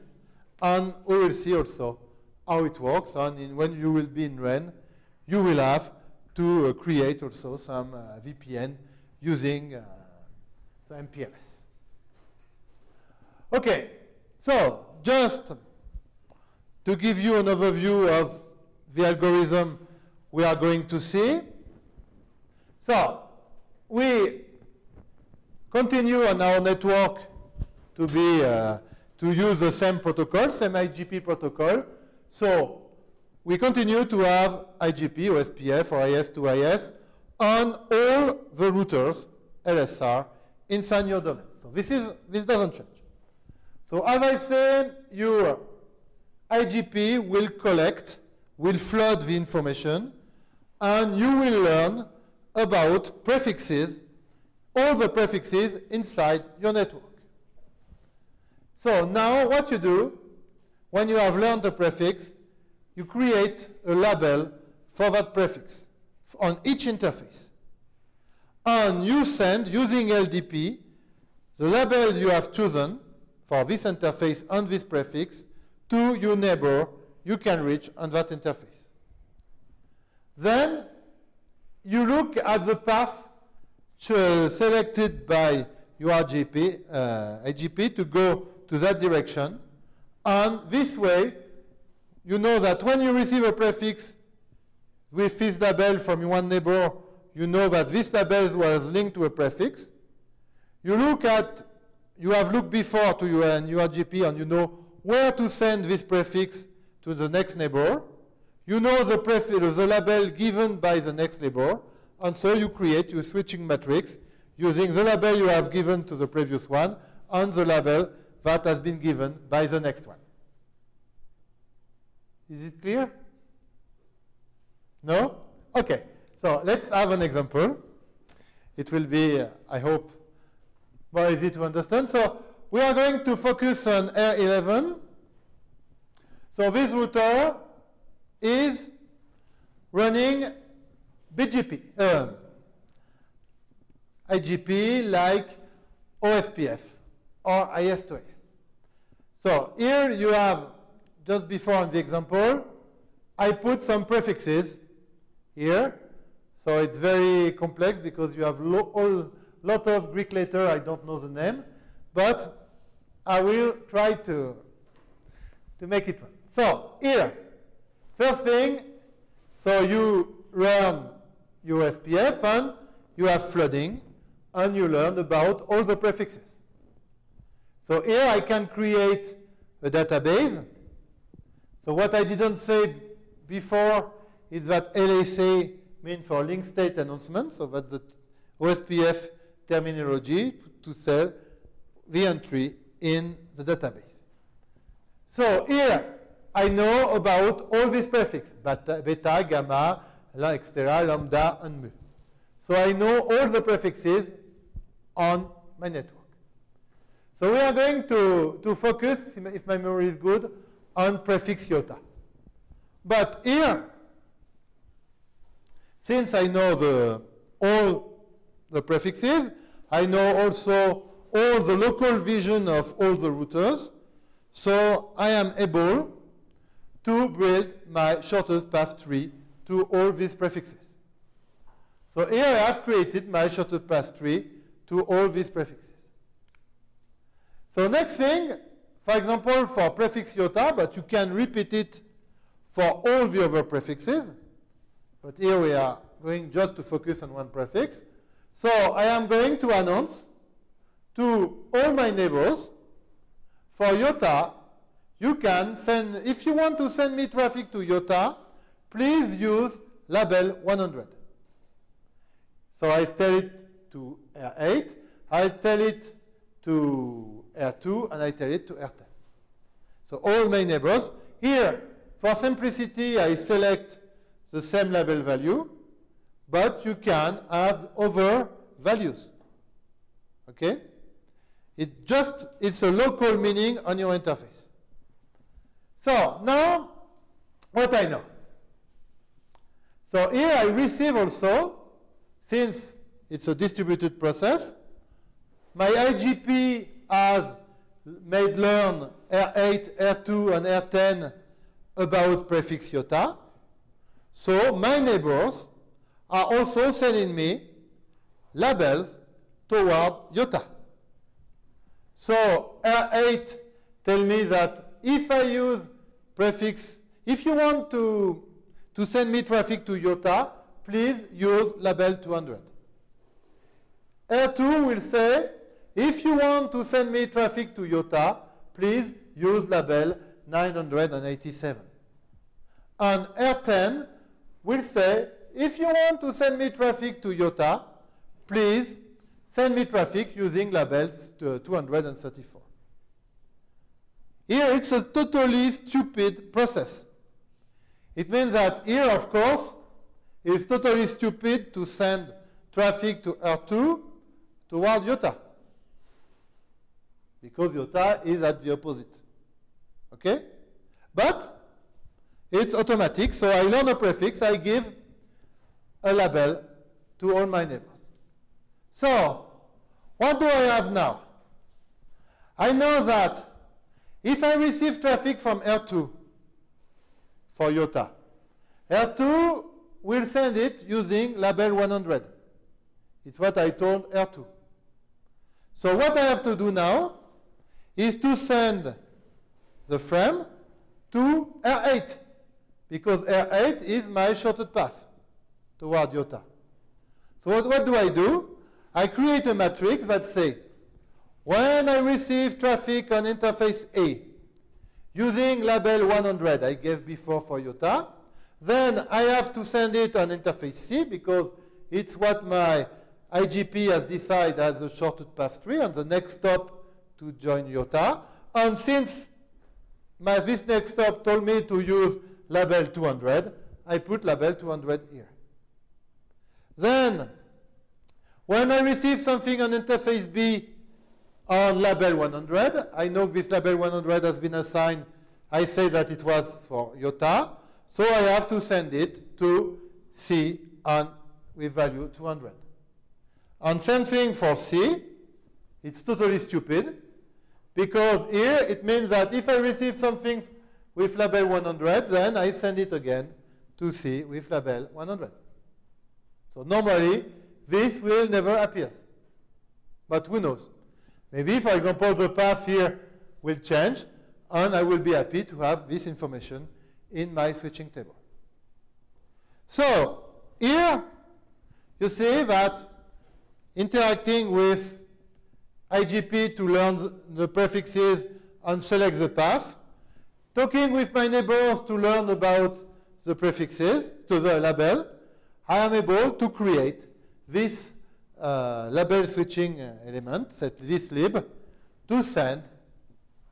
A: and we will see also how it works. And in, when you will be in REN, you will have to uh, create also some uh, VPN using uh, MPLS. Okay, so just to give you an overview of the algorithm we are going to see. So we continue on our network to be uh, to use the same protocol, same IGP protocol. So we continue to have IGP, or IS-IS on all the routers, LSR, inside your domain. So this, is, this doesn't change. So as I said, your IGP will collect, will flood the information, and you will learn about prefixes, all the prefixes inside your network. So now what you do, when you have learned the prefix, you create a label for that prefix on each interface. And you send, using LDP, the label you have chosen for this interface and this prefix to your neighbor you can reach on that interface. Then you look at the path selected by your IGP, uh, IGP to go to that direction. And this way, you know that when you receive a prefix with this label from one neighbor, you know that this label was linked to a prefix. You look at, you have looked before to your and URGP and you know where to send this prefix to the next neighbor. You know the, prefix, the label given by the next neighbor, and so you create your switching matrix using the label you have given to the previous one and the label that has been given by the next one. Is it clear? No? Okay. So let's have an example. It will be, uh, I hope, more easy to understand. So we are going to focus on R11. So this router is running BGP, uh, IGP like OSPF or IS-IS. So here you have, just before in the example, I put some prefixes here. So it's very complex because you have a lot of Greek letter, I don't know the name, but I will try to, to make it run. So here, first thing, so you run your SPF and you have flooding and you learn about all the prefixes. So here I can create a database. So what I didn't say before is that LSA means for link state announcement. So that's the OSPF terminology to, sell the entry in the database. So here I know about all these prefixes, beta, beta gamma, etc., lambda, and mu. So I know all the prefixes on my network. So we are going to, to focus, if my memory is good, on prefix iota. But here, since I know the, all the prefixes, I know also all the local vision of all the routers, so I am able to build my shortest path tree to all these prefixes. So here I have created my shortest path tree to all these prefixes. So next thing, for example, for prefix iota, but you can repeat it for all the other prefixes. But here we are going just to focus on one prefix. So I am going to announce to all my neighbors for IOTA, you can send, if you want to send me traffic to IOTA, please use label 100. So I tell it to uh, R8, I tell it to R2, and I tell it to R10. So all my neighbors. Here, for simplicity, I select the same label value, but you can have other values. Okay? It just, it's a local meaning on your interface. So now, what I know. So here I receive also, since it's a distributed process, my IGP has made learn R8, R2, and R10 about prefix iota. So my neighbors are also sending me labels toward iota. So R8 tell me that if I use prefix, if you want to, to send me traffic to iota, please use label 200. R2 will say, if you want to send me traffic to iota, please use label 987. And R10 will say, if you want to send me traffic to iota, please send me traffic using labels 234. Here it's a totally stupid process. It means that here, of course, it's totally stupid to send traffic to R2 toward iota. Because iota is at the opposite. Okay? But it's automatic, so I learn a prefix, I give a label to all my neighbors. So, what do I have now? I know that if I receive traffic from R2 for IOTA, R2 will send it using label 100. It's what I told R2. So what I have to do now is to send the frame to R8 because R8 is my shortest path toward IOTA. So what, what do I do? I create a matrix that says, when I receive traffic on interface A using label 100 I gave before for IOTA, then I have to send it on interface C because it's what my IGP has decided as the shortest path tree on the next hop to join IOTA. And since my, this next hop told me to use label 200, I put label 200 here. Then, when I receive something on interface B on label 100, I know this label 100 has been assigned. I say that it was for IOTA, so I have to send it to C on with value 200. And same thing for C. It's totally stupid because here it means that if I receive something with label 100, then I send it again to C with label 100. So normally, this will never appear. But who knows? Maybe, for example, the path here will change, and I will be happy to have this information in my switching table. So here, you see that interacting with IGP to learn the prefixes and select the path, talking with my neighbors to learn about the prefixes to the label, I am able to create this uh, label switching element, this lib, to send,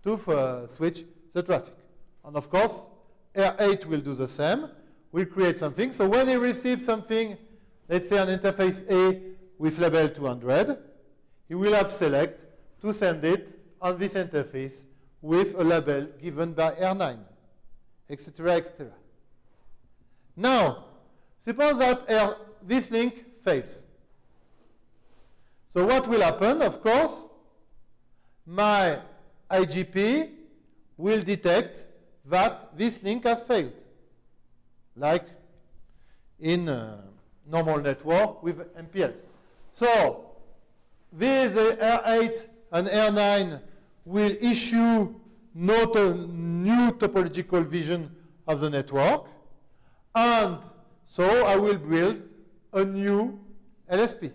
A: to uh, switch the traffic. And of course, R8 will do the same. We'll create something. So when he receives something, let's say an interface A with label 200, he will have select to send it on this interface with a label given by R9, etc., etc. Now, suppose that R, this link fails. So what will happen? Of course, my IGP will detect that this link has failed, like in a normal network with MPLs. So with the R8 and R9 will issue not a new topological vision of the network, and so I will build a new LSP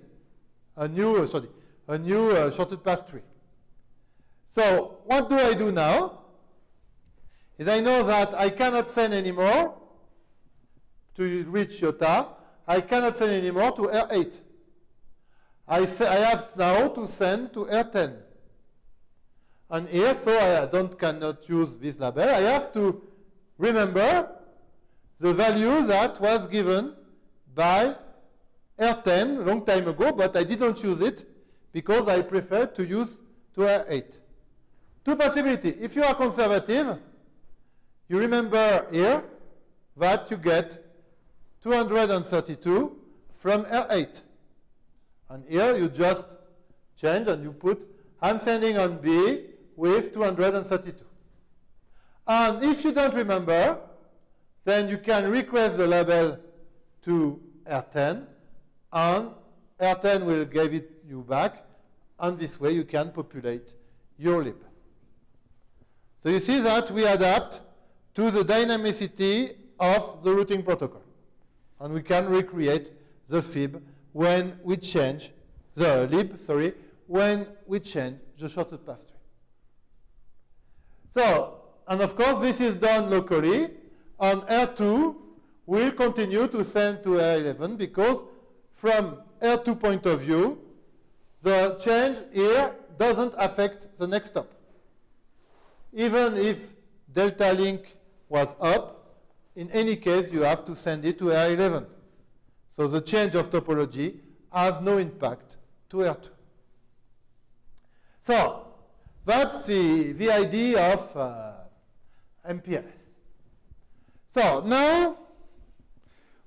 A: a new, uh, sorry, a new uh, shortest path tree. So what do I do now? Is I know that I cannot send anymore to reach IOTA. I cannot send anymore to R8. I, say, I have now to send to R10. And here, so I don't cannot use this label. I have to remember the value that was given by R10 long time ago, but I didn't use it because I prefer to use to R8. Two possibilities. If you are conservative, you remember here that you get 232 from R8. And here you just change and you put, I'm sending on B with 232. And if you don't remember, then you can request the label to R10 and R10 will give it you back and this way you can populate your lib. So you see that we adapt to the dynamicity of the routing protocol. And we can recreate the fib when we change the lib, sorry, when we change the shortest path tree. So, and of course this is done locally, On R2 will continue to send to R11 because from R2 point of view, the change here doesn't affect the next hop. Even if delta link was up, in any case you have to send it to R11. So the change of topology has no impact to R2. So that's the, the idea of uh, MPLS. So now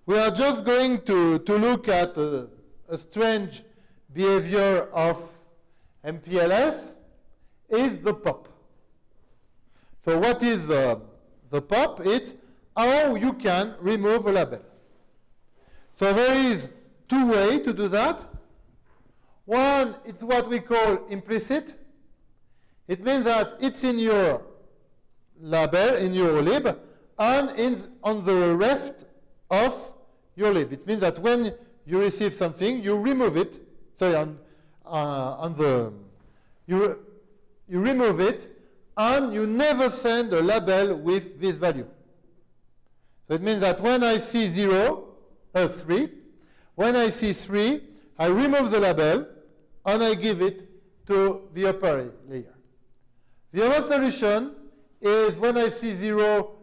A: we are just going to, to look at a, a strange behavior of MPLS is the pop. So what is uh, the pop? It's how you can remove a label. So there is two ways to do that. One, it's what we call implicit. It means that it's in your label, in your lib, and in, on the left of your lib. It means that when you receive something, you remove it sorry, on, uh, on the, you, you remove it and you never send a label with this value. So it means that when I see 0, uh, 3, when I see 3, I remove the label and I give it to the upper layer. The other solution is when I see 0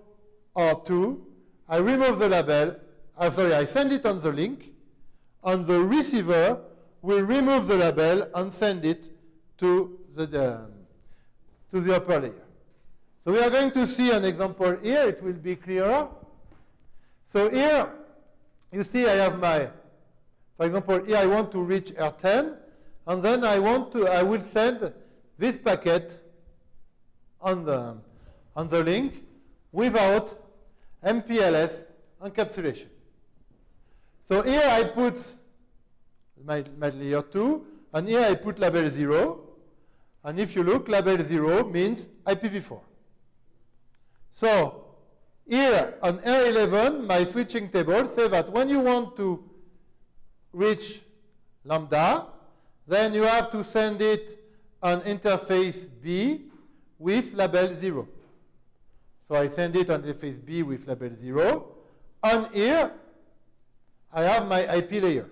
A: or 2, I remove the label, uh, sorry, I send it on the link, and the receiver will remove the label and send it to the, um, to the upper layer. So we are going to see an example here. It will be clearer. So here, you see I have my, for example, here I want to reach R10, and then I want to, I will send this packet on the, on the link without MPLS encapsulation. So here I put my, my layer 2. And here I put label 0. And if you look, label 0 means IPv4. So here on R11, my switching table says that when you want to reach lambda, then you have to send it on interface B with label 0. So I send it on interface B with label 0. And here, I have my IP layer.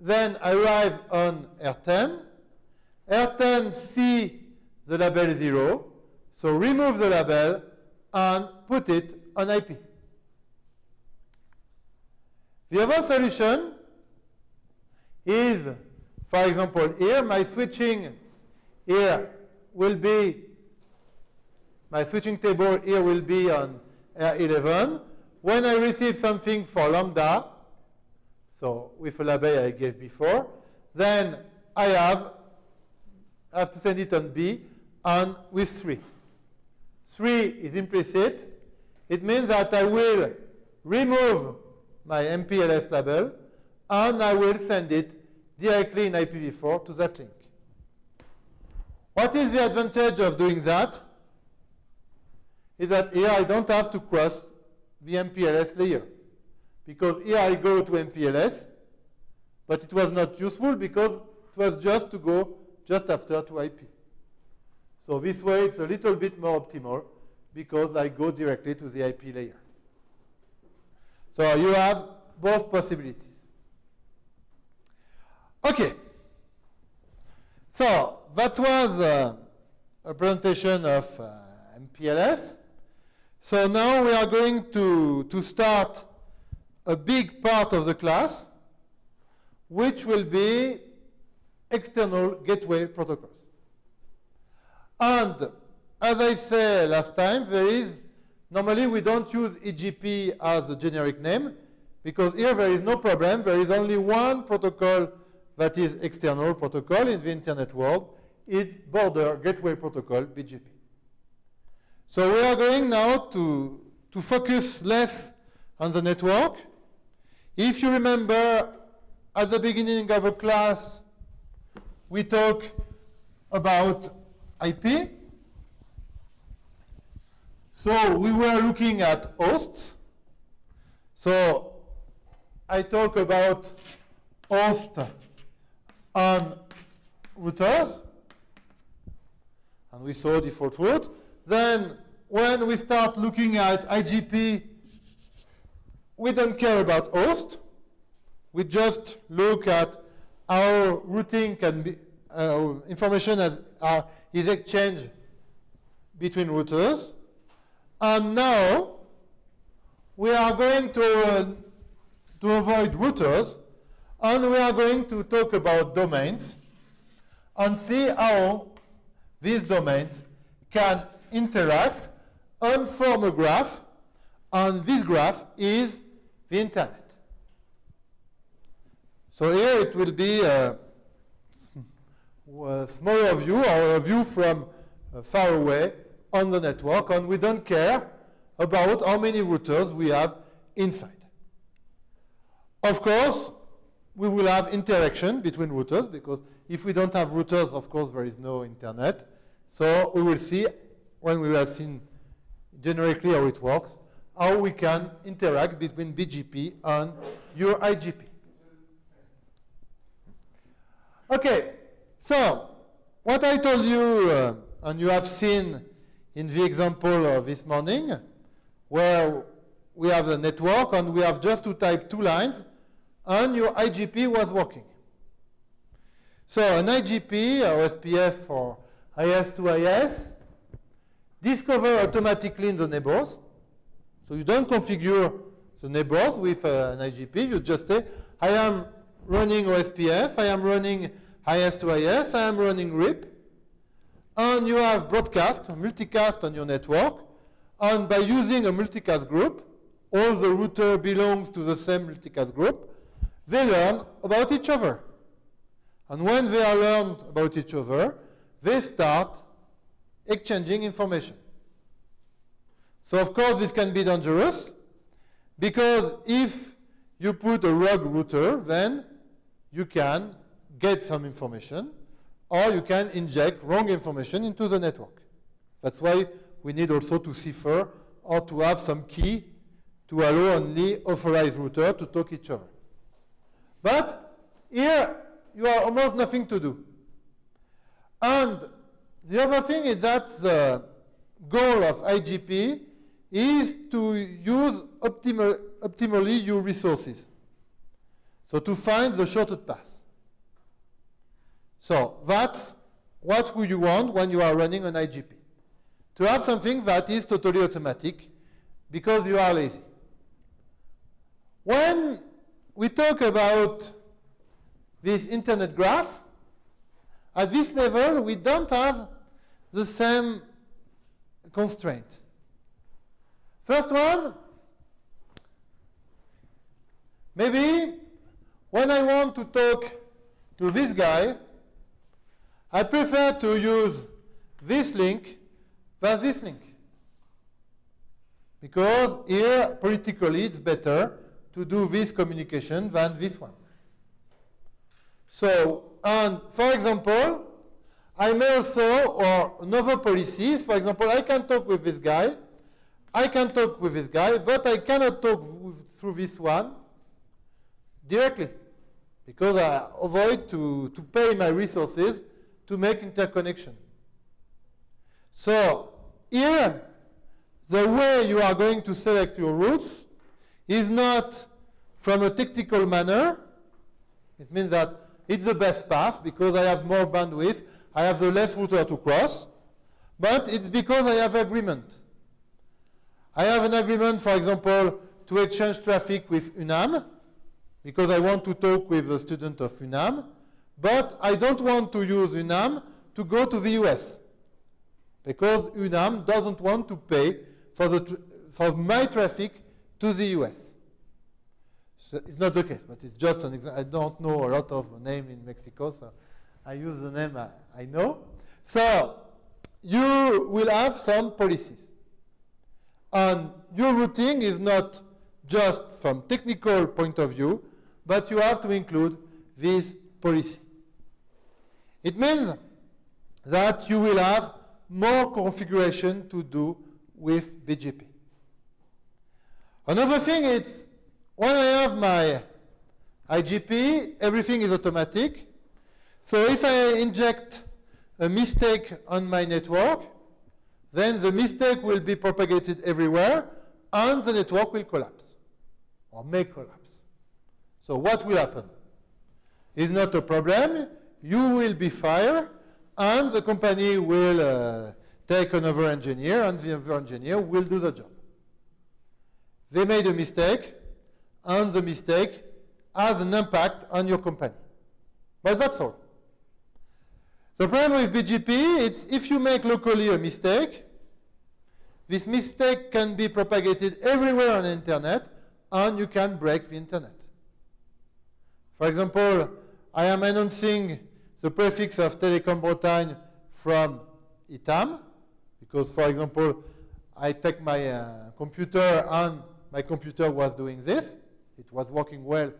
A: Then I arrive on R10. R10 see the label 0, so remove the label and put it on IP. The other solution is, for example, here my switching here will be, my switching table here will be on R11. When I receive something for lambda, so with a label I gave before. Then I have, I have to send it on B and with 3. 3 is implicit. It means that I will remove my MPLS label and I will send it directly in IPv4 to that link. What is the advantage of doing that? Is that here I don't have to cross the MPLS layer because here I go to MPLS, but it was not useful because it was just to go just after to IP. So this way it's a little bit more optimal because I go directly to the IP layer. So you have both possibilities. Okay. So that was uh, a presentation of uh, MPLS. So now we are going to, to start a big part of the class, which will be external gateway protocols. And as I said last time, there is, normally we don't use EGP as the generic name, because here there is no problem. There is only one protocol that is external protocol in the internet world. It's border gateway protocol, BGP. So we are going now to, to focus less on the network. If you remember, at the beginning of the class, we talk about IP. So we were looking at hosts. So I talk about host and routers. And we saw default route. Then when we start looking at IGP, we don't care about host. We just look at how routing can be, uh, information as, is exchanged between routers. And now we are going to, uh, to avoid routers and we are going to talk about domains and see how these domains can interact and form a graph and this graph is the internet. So here it will be a smaller view or a view from uh, far away on the network and we don't care about how many routers we have inside. Of course, we will have interaction between routers because if we don't have routers, of course, there is no internet. So we will see when we have seen generically how it works, how we can interact between BGP and your IGP. Okay, so what I told you, uh, and you have seen in the example of this morning, where we have a network and we have just to type two lines, and your IGP was working. So an IGP or SPF or IS to IS discover automatically in the neighbors. So you don't configure the neighbors with uh, an IGP. You just say, I am running OSPF, I am running IS to IS, I am running RIP. And you have broadcast, multicast on your network. And by using a multicast group, all the router belongs to the same multicast group. They learn about each other. And when they are learned about each other, they start exchanging information. So of course this can be dangerous because if you put a rogue router, then you can get some information or you can inject wrong information into the network. That's why we need also to cipher or to have some key to allow only authorized router to talk each other. But here you have almost nothing to do. And the other thing is that the goal of IGP is to use optimal, optimally your resources. So to find the shortest path. So that's what would you want when you are running an IGP. To have something that is totally automatic because you are lazy. When we talk about this internet graph, at this level, we don't have the same constraint. First one, maybe when I want to talk to this guy, I prefer to use this link than this link. Because here, politically, it's better to do this communication than this one. So, and for example, I may also, or another policy, for example, I can talk with this guy, I can talk with this guy, but I cannot talk with, through this one directly because I avoid to, to pay my resources to make interconnection. So here, the way you are going to select your routes is not from a technical manner. It means that it's the best path because I have more bandwidth, I have the less router to cross, but it's because I have agreement. I have an agreement, for example, to exchange traffic with UNAM, because I want to talk with a student of UNAM, but I don't want to use UNAM to go to the US, because UNAM doesn't want to pay for, the for my traffic to the US. So it's not the case, but it's just an example. I don't know a lot of names in Mexico, so I use the name I, I know. So you will have some policies. And your routing is not just from technical point of view, but you have to include this policy. It means that you will have more configuration to do with BGP. Another thing is when I have my IGP, everything is automatic. So if I inject a mistake on my network, then the mistake will be propagated everywhere and the network will collapse or may collapse. So what will happen? Is not a problem. You will be fired and the company will uh, take another engineer and the other engineer will do the job. They made a mistake and the mistake has an impact on your company. But that's all. The problem with BGP is if you make locally a mistake, this mistake can be propagated everywhere on the internet and you can break the internet. For example, I am announcing the prefix of Telecom Bretagne from ITAM, because for example, I take my uh, computer and my computer was doing this. It was working well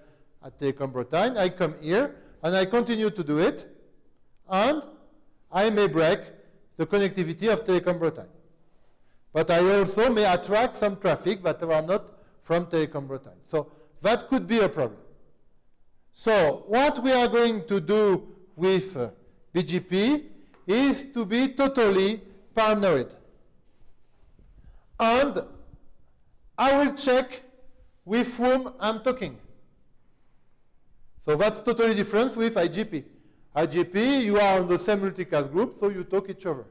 A: at Telecom Bretagne. I come here and I continue to do it and I may break the connectivity of Telecom Bretagne. But I also may attract some traffic that are not from Telecom Bretagne. So that could be a problem. So what we are going to do with uh, BGP is to be totally paranoid. And I will check with whom I'm talking. So that's totally different with IGP. IGP, you are on the same multicast group, so you talk each other.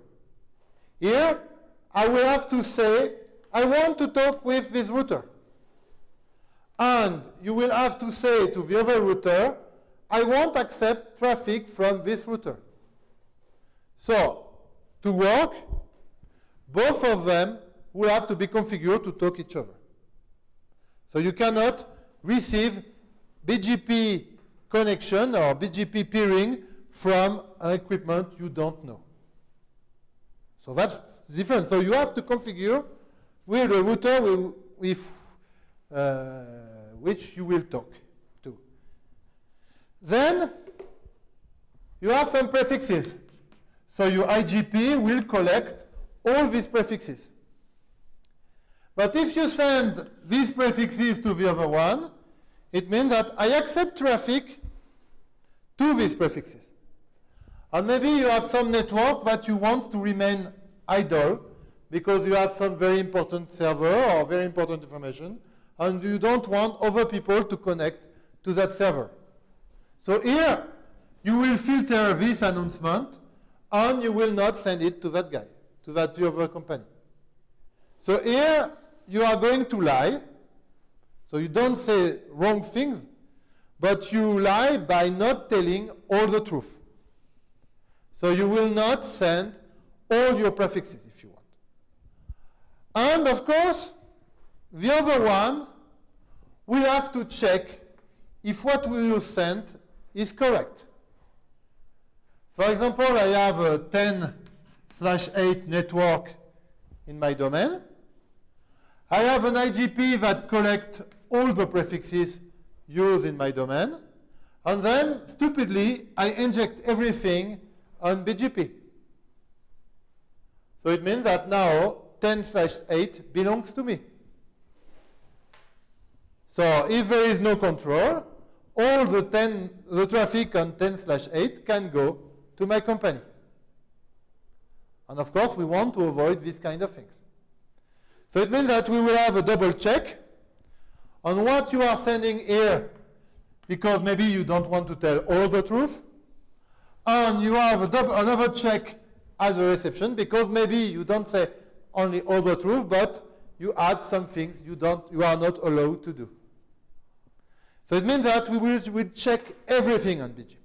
A: Here, I will have to say, I want to talk with this router. And you will have to say to the other router, I won't accept traffic from this router. So, to work, both of them will have to be configured to talk each other. So you cannot receive BGP connection or BGP peering from an equipment you don't know. So that's different. So you have to configure with the router with, with uh, which you will talk. Then you have some prefixes. So your IGP will collect all these prefixes. But if you send these prefixes to the other one, it means that I accept traffic to these prefixes. And maybe you have some network that you want to remain idle because you have some very important server or very important information, and you don't want other people to connect to that server. So here, you will filter this announcement, and you will not send it to that guy, to that other company. So here, you are going to lie. So you don't say wrong things, but you lie by not telling all the truth. So you will not send all your prefixes if you want. And of course, the other one will have to check if what we will send is correct. For example, I have a 10 slash 8 network in my domain. I have an IGP that collects all the prefixes used in my domain. And then, stupidly, I inject everything on BGP. So it means that now 10 slash 8 belongs to me. So if there is no control, all the 10, the traffic on 10 slash 8 can go to my company. And of course, we want to avoid these kind of things. So it means that we will have a double check on what you are sending here because maybe you don't want to tell all the truth. And you have another check as a reception because maybe you don't say only all the truth, but you add some things you, don't, you are not allowed to do. So it means that we will we check everything on BGP.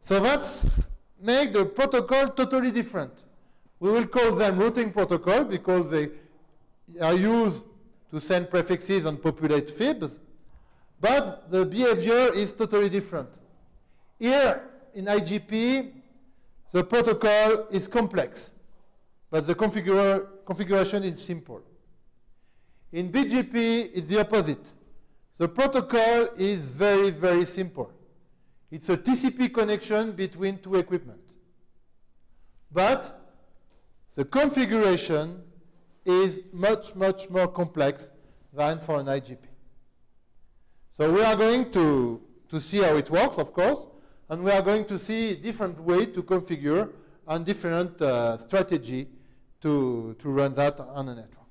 A: So that's make the protocol totally different. We will call them routing protocol because they are used to send prefixes and populate fibs, but the behavior is totally different. Here in IGP, the protocol is complex, but the configura configuration is simple. In BGP, it's the opposite. The protocol is very, very simple. It's a TCP connection between two equipment. But the configuration is much, much more complex than for an IGP. So we are going to, to see how it works, of course, and we are going to see different way to configure and different uh, strategy to, to run that on a network.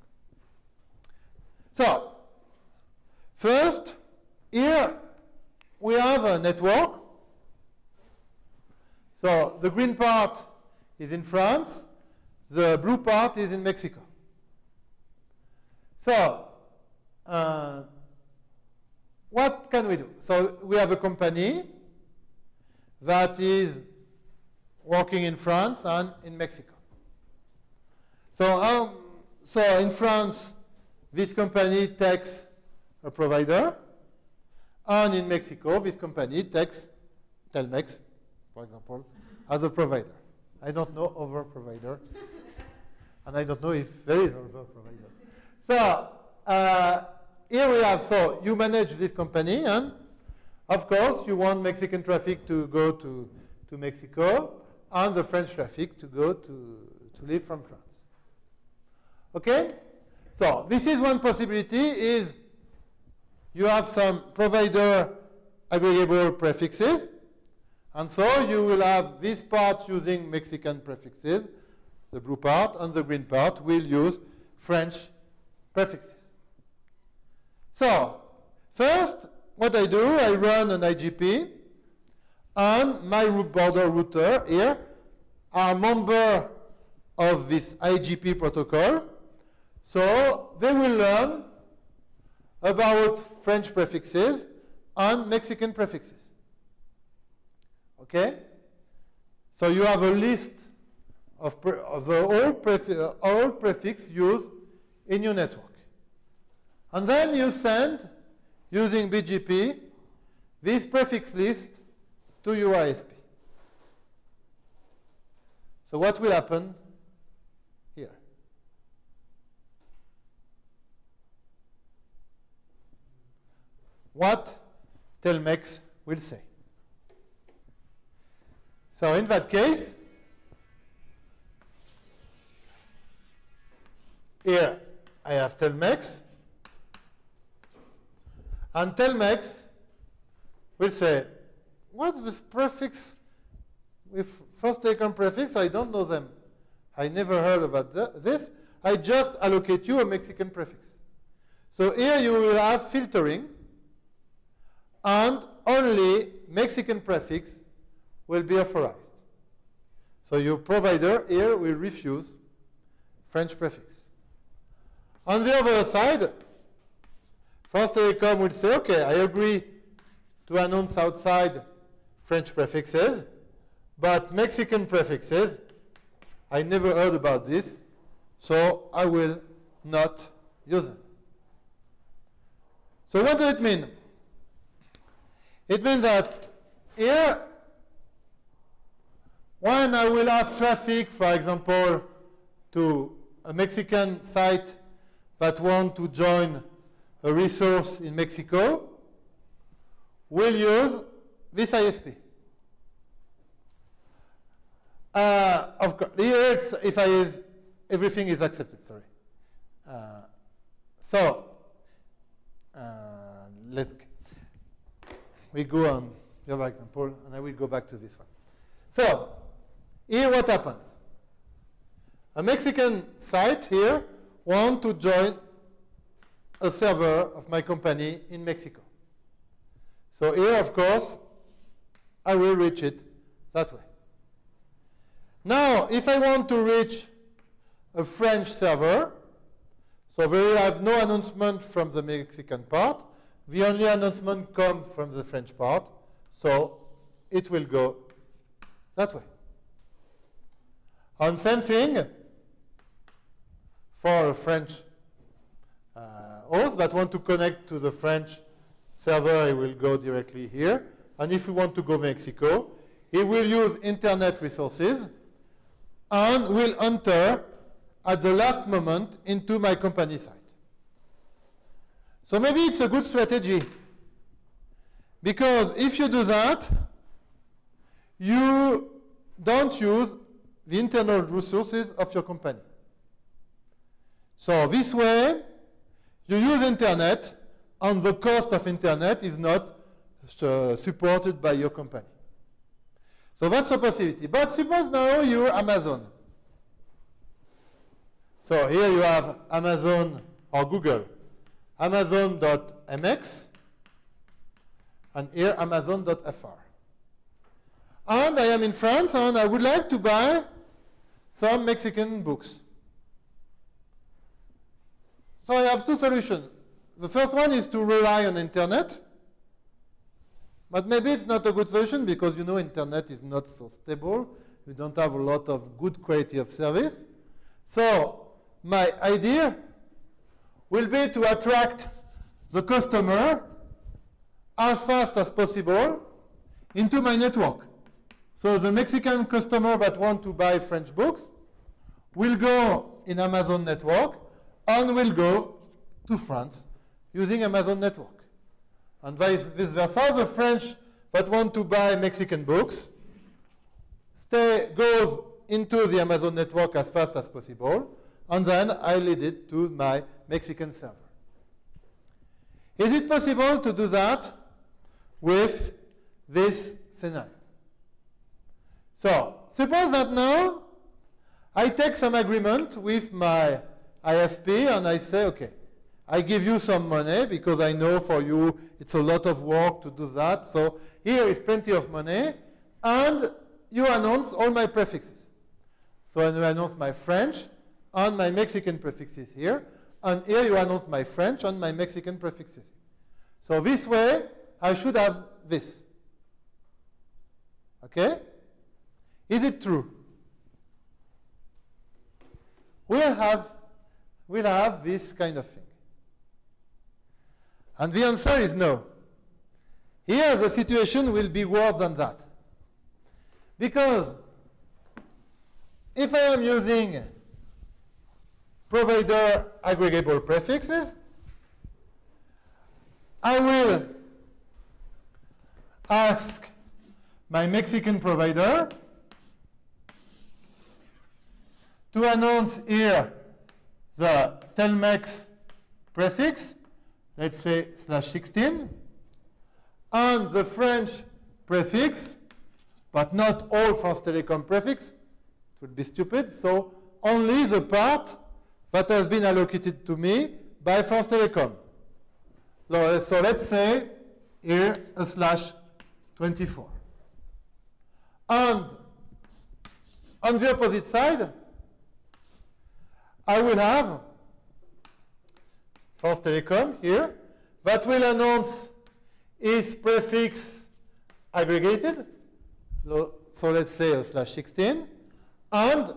A: So, first, here we have a network. So the green part is in France, the blue part is in Mexico. So, uh, what can we do? So we have a company that is working in France and in Mexico. So, um, so in France, this company takes a provider, and in Mexico, this company takes Telmex, for example, as a provider. I don't know other provider, and I don't know if there is other providers. So uh, here we have, so you manage this company, and of course, you want Mexican traffic to go to, to Mexico, and the French traffic to go to, to leave from France. Okay? So this is one possibility is you have some provider aggregable prefixes, and so you will have this part using Mexican prefixes, the blue part, and the green part will use French prefixes. So, first, what I do, I run an IGP, and my root border router here are member of this IGP protocol, so they will learn about French prefixes and Mexican prefixes. Okay? So you have a list of, of all, prefi all prefix used in your network. And then you send, using BGP, this prefix list to your ISP. So what will happen what Telmex will say. So in that case, here I have Telmex, and Telmex will say, what's this prefix with first taken prefix? I don't know them. I never heard about this. I just allocate you a Mexican prefix. So here you will have filtering and only Mexican prefix will be authorized. So your provider here will refuse French prefix. On the other side, France Telecom will say, okay, I agree to announce outside French prefixes, but Mexican prefixes, I never heard about this, so I will not use them. So what does it mean? It means that here, when I will have traffic, for example, to a Mexican site that want to join a resource in Mexico, we'll use this ISP. Uh, of course, here if I is, everything is accepted, sorry. Uh, so, uh, let's, we go on the other example, and I will go back to this one. So, here what happens? a Mexican site here want to join a server of my company in Mexico. So here, of course, I will reach it that way. Now, if I want to reach a French server, so there I have no announcement from the Mexican part, the only announcement comes from the French part, so it will go that way. And same thing for a French uh, host that want to connect to the French server, it will go directly here. And if we want to go Mexico, it will use internet resources and will enter at the last moment into my company site. So maybe it's a good strategy. Because if you do that, you don't use the internal resources of your company. So this way, you use internet, and the cost of internet is not uh, supported by your company. So that's a possibility. But suppose now you're Amazon. So here you have Amazon or Google, amazon.mx, and here amazon.fr. And I am in France and I would like to buy some Mexican books. So I have two solutions. The first one is to rely on internet, but maybe it's not a good solution because you know internet is not so stable. You don't have a lot of good quality of service. So my idea will be to attract the customer as fast as possible into my network. So the Mexican customer that want to buy French books will go in Amazon network and will go to France using Amazon network. And vice versa, the French that want to buy Mexican books stay, goes into the Amazon network as fast as possible and then I lead it to my Mexican server. Is it possible to do that with this scenario? So, suppose that now I take some agreement with my ISP and I say, okay, I give you some money because I know for you it's a lot of work to do that. So here is plenty of money and you announce all my prefixes. So I announce my French, and my Mexican prefixes here. And here you announce my French and my Mexican prefixes. So this way, I should have this. Okay? Is it true? We'll have, we'll have this kind of thing. And the answer is no. Here the situation will be worse than that. Because if I am using provider aggregable prefixes. I will ask my Mexican provider to announce here the Telmex prefix, let's say slash 16, and the French prefix, but not all France Telecom prefix, it would be stupid, so only the part that has been allocated to me by France Telecom. So let's say here a slash 24. And on the opposite side, I will have France Telecom here that will announce its prefix aggregated. So let's say a slash 16. And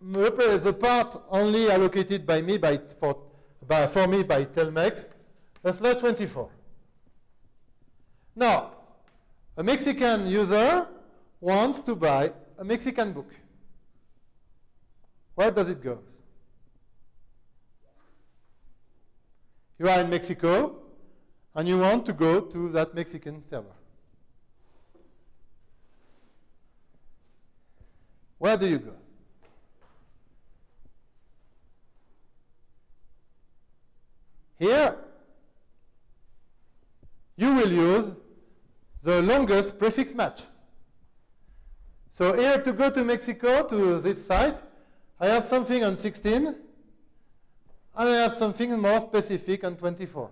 A: the part only allocated by me by for, by, for me by Telmex, a slash 24. Now, a Mexican user wants to buy a Mexican book. Where does it go? You are in Mexico and you want to go to that Mexican server. Where do you go? Here, you will use the longest prefix match. So here to go to Mexico, to this site, I have something on 16, and I have something more specific on 24.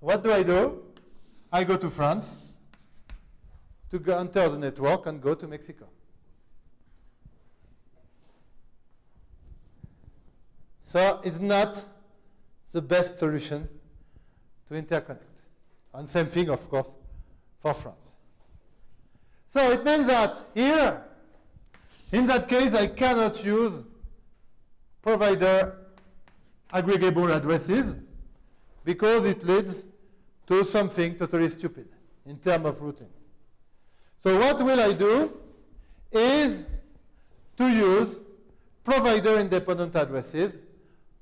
A: What do I do? I go to France to go enter the network and go to Mexico. So it's not the best solution to interconnect. And same thing, of course, for France. So it means that here, in that case, I cannot use provider aggregable addresses because it leads to something totally stupid in terms of routing. So what will I do is to use provider independent addresses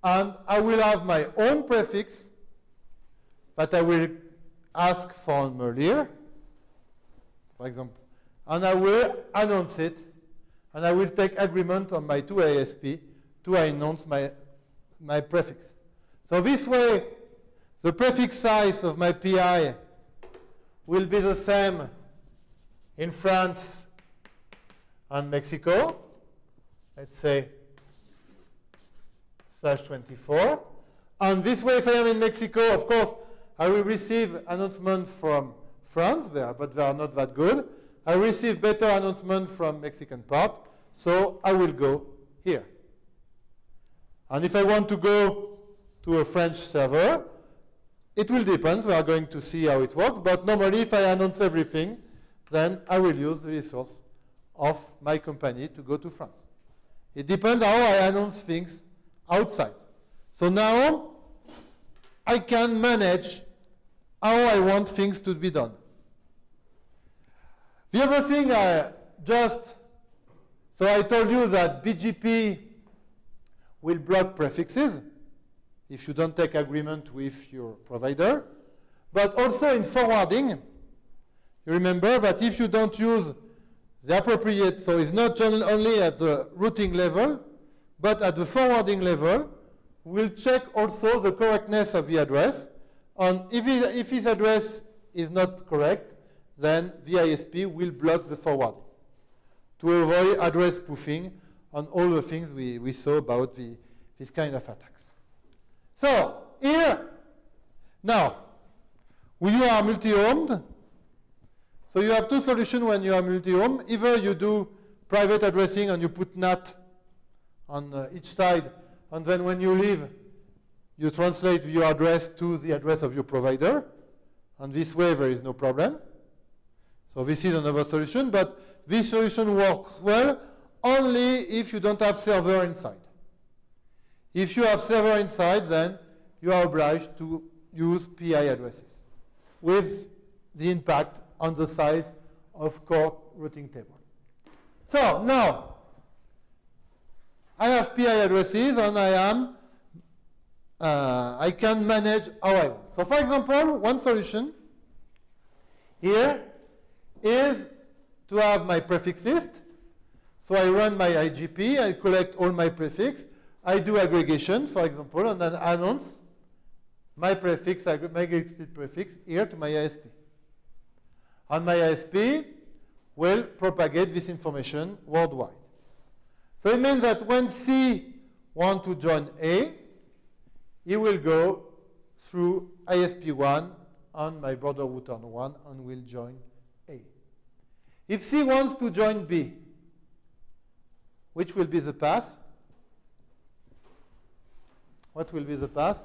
A: and I will have my own prefix that I will ask for earlier, for example, and I will announce it, and I will take agreement on my two ASP to announce my, my prefix. So this way, the prefix size of my PI will be the same in France and Mexico. Let's say slash 24. And this way, if I am in Mexico, of course, I will receive announcement from France, but they are not that good. I receive better announcement from Mexican part, so I will go here. And if I want to go to a French server, it will depend. We are going to see how it works. But normally, if I announce everything, then I will use the resource of my company to go to France. It depends how I announce things outside. So now I can manage how I want things to be done. The other thing I just, so I told you that BGP will block prefixes if you don't take agreement with your provider. But also in forwarding, you remember that if you don't use the appropriate, so it's not only at the routing level, but at the forwarding level, we'll check also the correctness of the address. And if, it, if his address is not correct, then the ISP will block the forwarding to avoid address spoofing and all the things we, we saw about the, this kind of attacks. So here, now, when you are multi-homed, so you have two solutions when you are multi-home. Either you do private addressing and you put NAT on uh, each side, and then when you leave, you translate your address to the address of your provider, and this way there is no problem. So this is another solution, but this solution works well only if you don't have server inside. If you have server inside, then you are obliged to use PI addresses with the impact on the size of core routing table. So now, I have PI addresses and I am, uh, I can manage how I want. So for example, one solution here is to have my prefix list. So I run my IGP, I collect all my prefix, I do aggregation, for example, and then announce my prefix, my aggregated prefix here to my ISP. And my ISP will propagate this information worldwide. So it means that when C wants to join A, he will go through ISP1 on my border router 1 and will join A. If C wants to join B, which will be the path? What will be the path?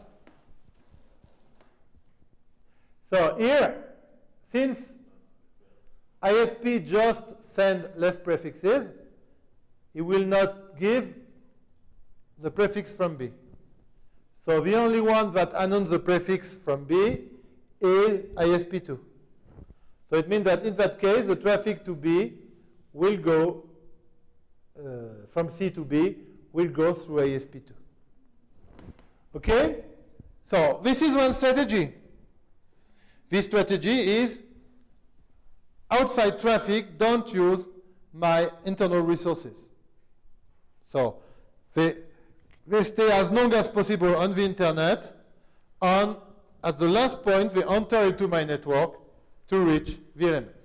A: So here, since ISP just send left prefixes, he will not give the prefix from B. So the only one that announces the prefix from B is ISP2. So it means that in that case, the traffic to B will go uh, from C to B will go through ISP2. Okay? So this is one strategy. This strategy is outside traffic, don't use my internal resources. So they, they stay as long as possible on the internet, and at the last point, they enter into my network to reach the element.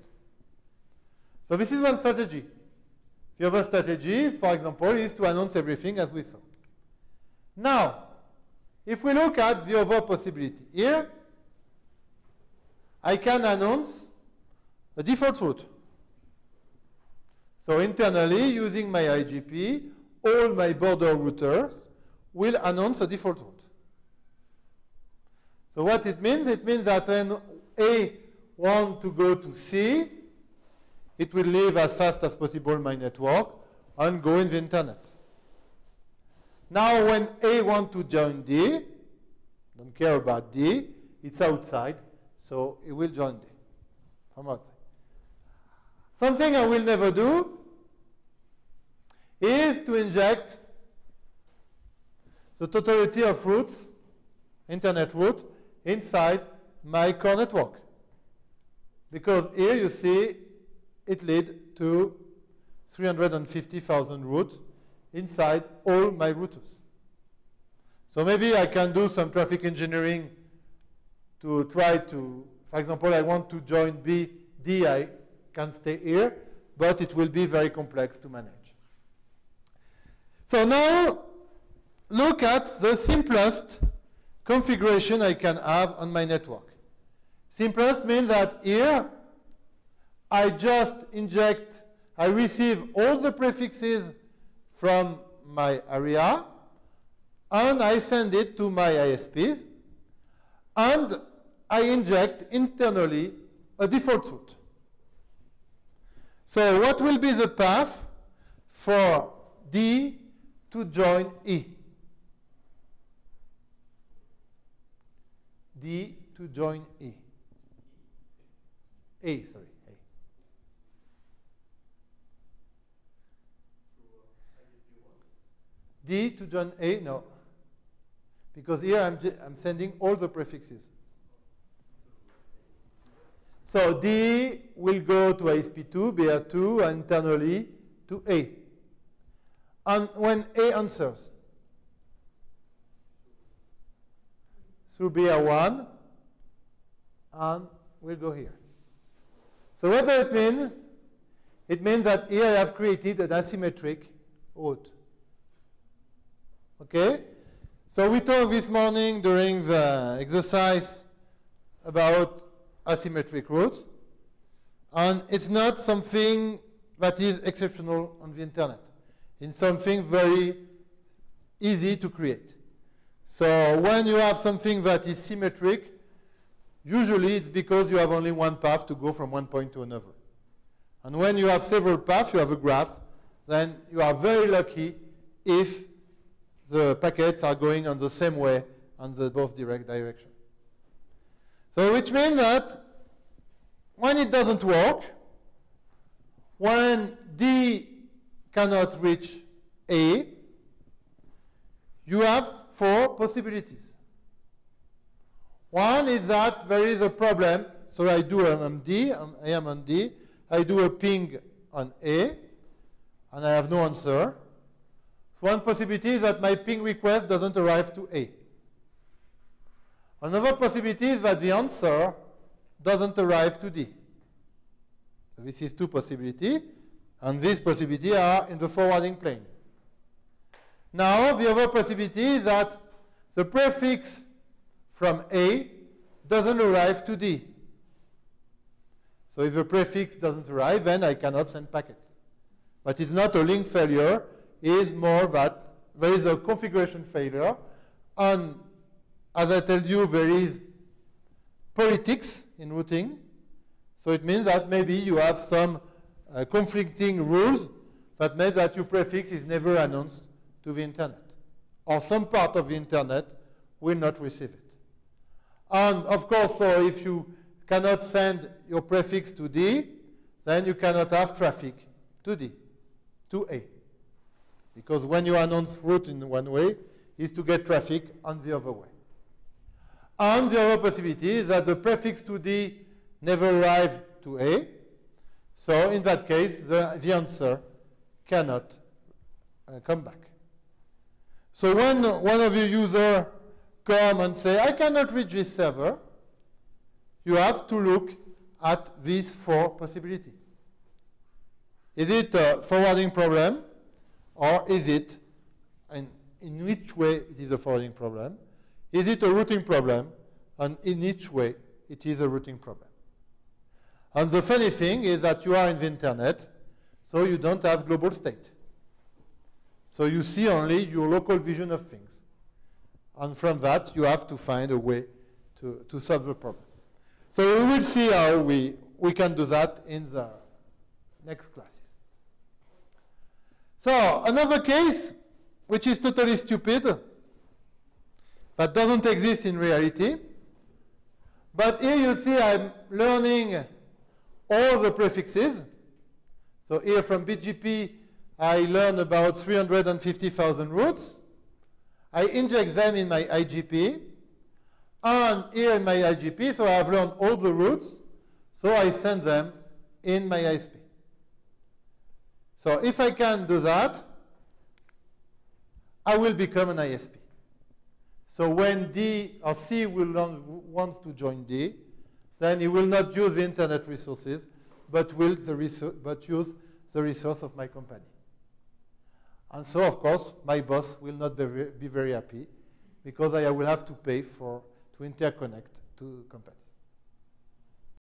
A: So this is one strategy. The other strategy, for example, is to announce everything as we saw. Now, if we look at the other possibility here, I can announce a default route. So internally, using my IGP, all my border routers will announce a default route. So what it means? It means that when A wants to go to C, it will leave as fast as possible my network and go in the internet. Now when A wants to join D, don't care about D, it's outside, so it will join D from outside. Something I will never do is to inject the totality of routes, internet route, inside my core network. Because here you see it led to 350,000 routes inside all my routers. So maybe I can do some traffic engineering to try to, for example, I want to join B, D, I can stay here, but it will be very complex to manage. So now look at the simplest configuration I can have on my network. Simplest means that here I just inject, I receive all the prefixes from my area and I send it to my ISPs and I inject internally a default route. So what will be the path for D to join E? D to join E. A, sorry, A. D to join A, no. Because here I'm, I'm sending all the prefixes. So D will go to ISP2, BR2, and internally to A. And when A answers, through BR1, and we'll go here. So what does it mean? It means that here I have created an asymmetric route. Okay? So we talked this morning during the exercise about asymmetric routes. And it's not something that is exceptional on the internet. It's something very easy to create. So when you have something that is symmetric, usually it's because you have only one path to go from one point to another. And when you have several paths, you have a graph, then you are very lucky if the packets are going on the same way on the both direct direction. So which means that when it doesn't work, when D cannot reach A, you have four possibilities. One is that there is a problem, so I do on I am on D, I do a ping on A, and I have no answer. One possibility is that my ping request doesn't arrive to A. Another possibility is that the answer doesn't arrive to D. This is two possibilities, and these possibilities are in the forwarding plane. Now, the other possibility is that the prefix from A doesn't arrive to D. So if the prefix doesn't arrive, then I cannot send packets. But it's not a link failure, it's more that there is a configuration failure. And as I told you, there is politics in routing. So it means that maybe you have some uh, conflicting rules that means that your prefix is never announced to the internet. Or some part of the internet will not receive it. And of course, so if you cannot send your prefix to D, then you cannot have traffic to D, to A. Because when you announce route in one way, is to get traffic on the other way. And the other possibility is that the prefix to D never arrive to A. So in that case, the, the answer cannot uh, come back. So when one of your users come and say, I cannot reach this server, you have to look at these four possibilities. Is it a forwarding problem, or is it, and in which way it is a forwarding problem? Is it a routing problem, and in each way it is a routing problem? And the funny thing is that you are in the internet, so you don't have global state. So you see only your local vision of things. And from that, you have to find a way to, to solve the problem. So we will see how we, we can do that in the next classes. So another case, which is totally stupid, that doesn't exist in reality. But here you see I'm learning all the prefixes. So here from BGP, I learn about 350,000 routes. I inject them in my IGP. And here in my IGP, so I've learned all the routes. So I send them in my ISP. So if I can do that, I will become an ISP. So when D or C will wants to join D, then he will not use the internet resources, but will the but use the resource of my company. And so, of course, my boss will not be, be very happy because I will have to pay for to interconnect to companies.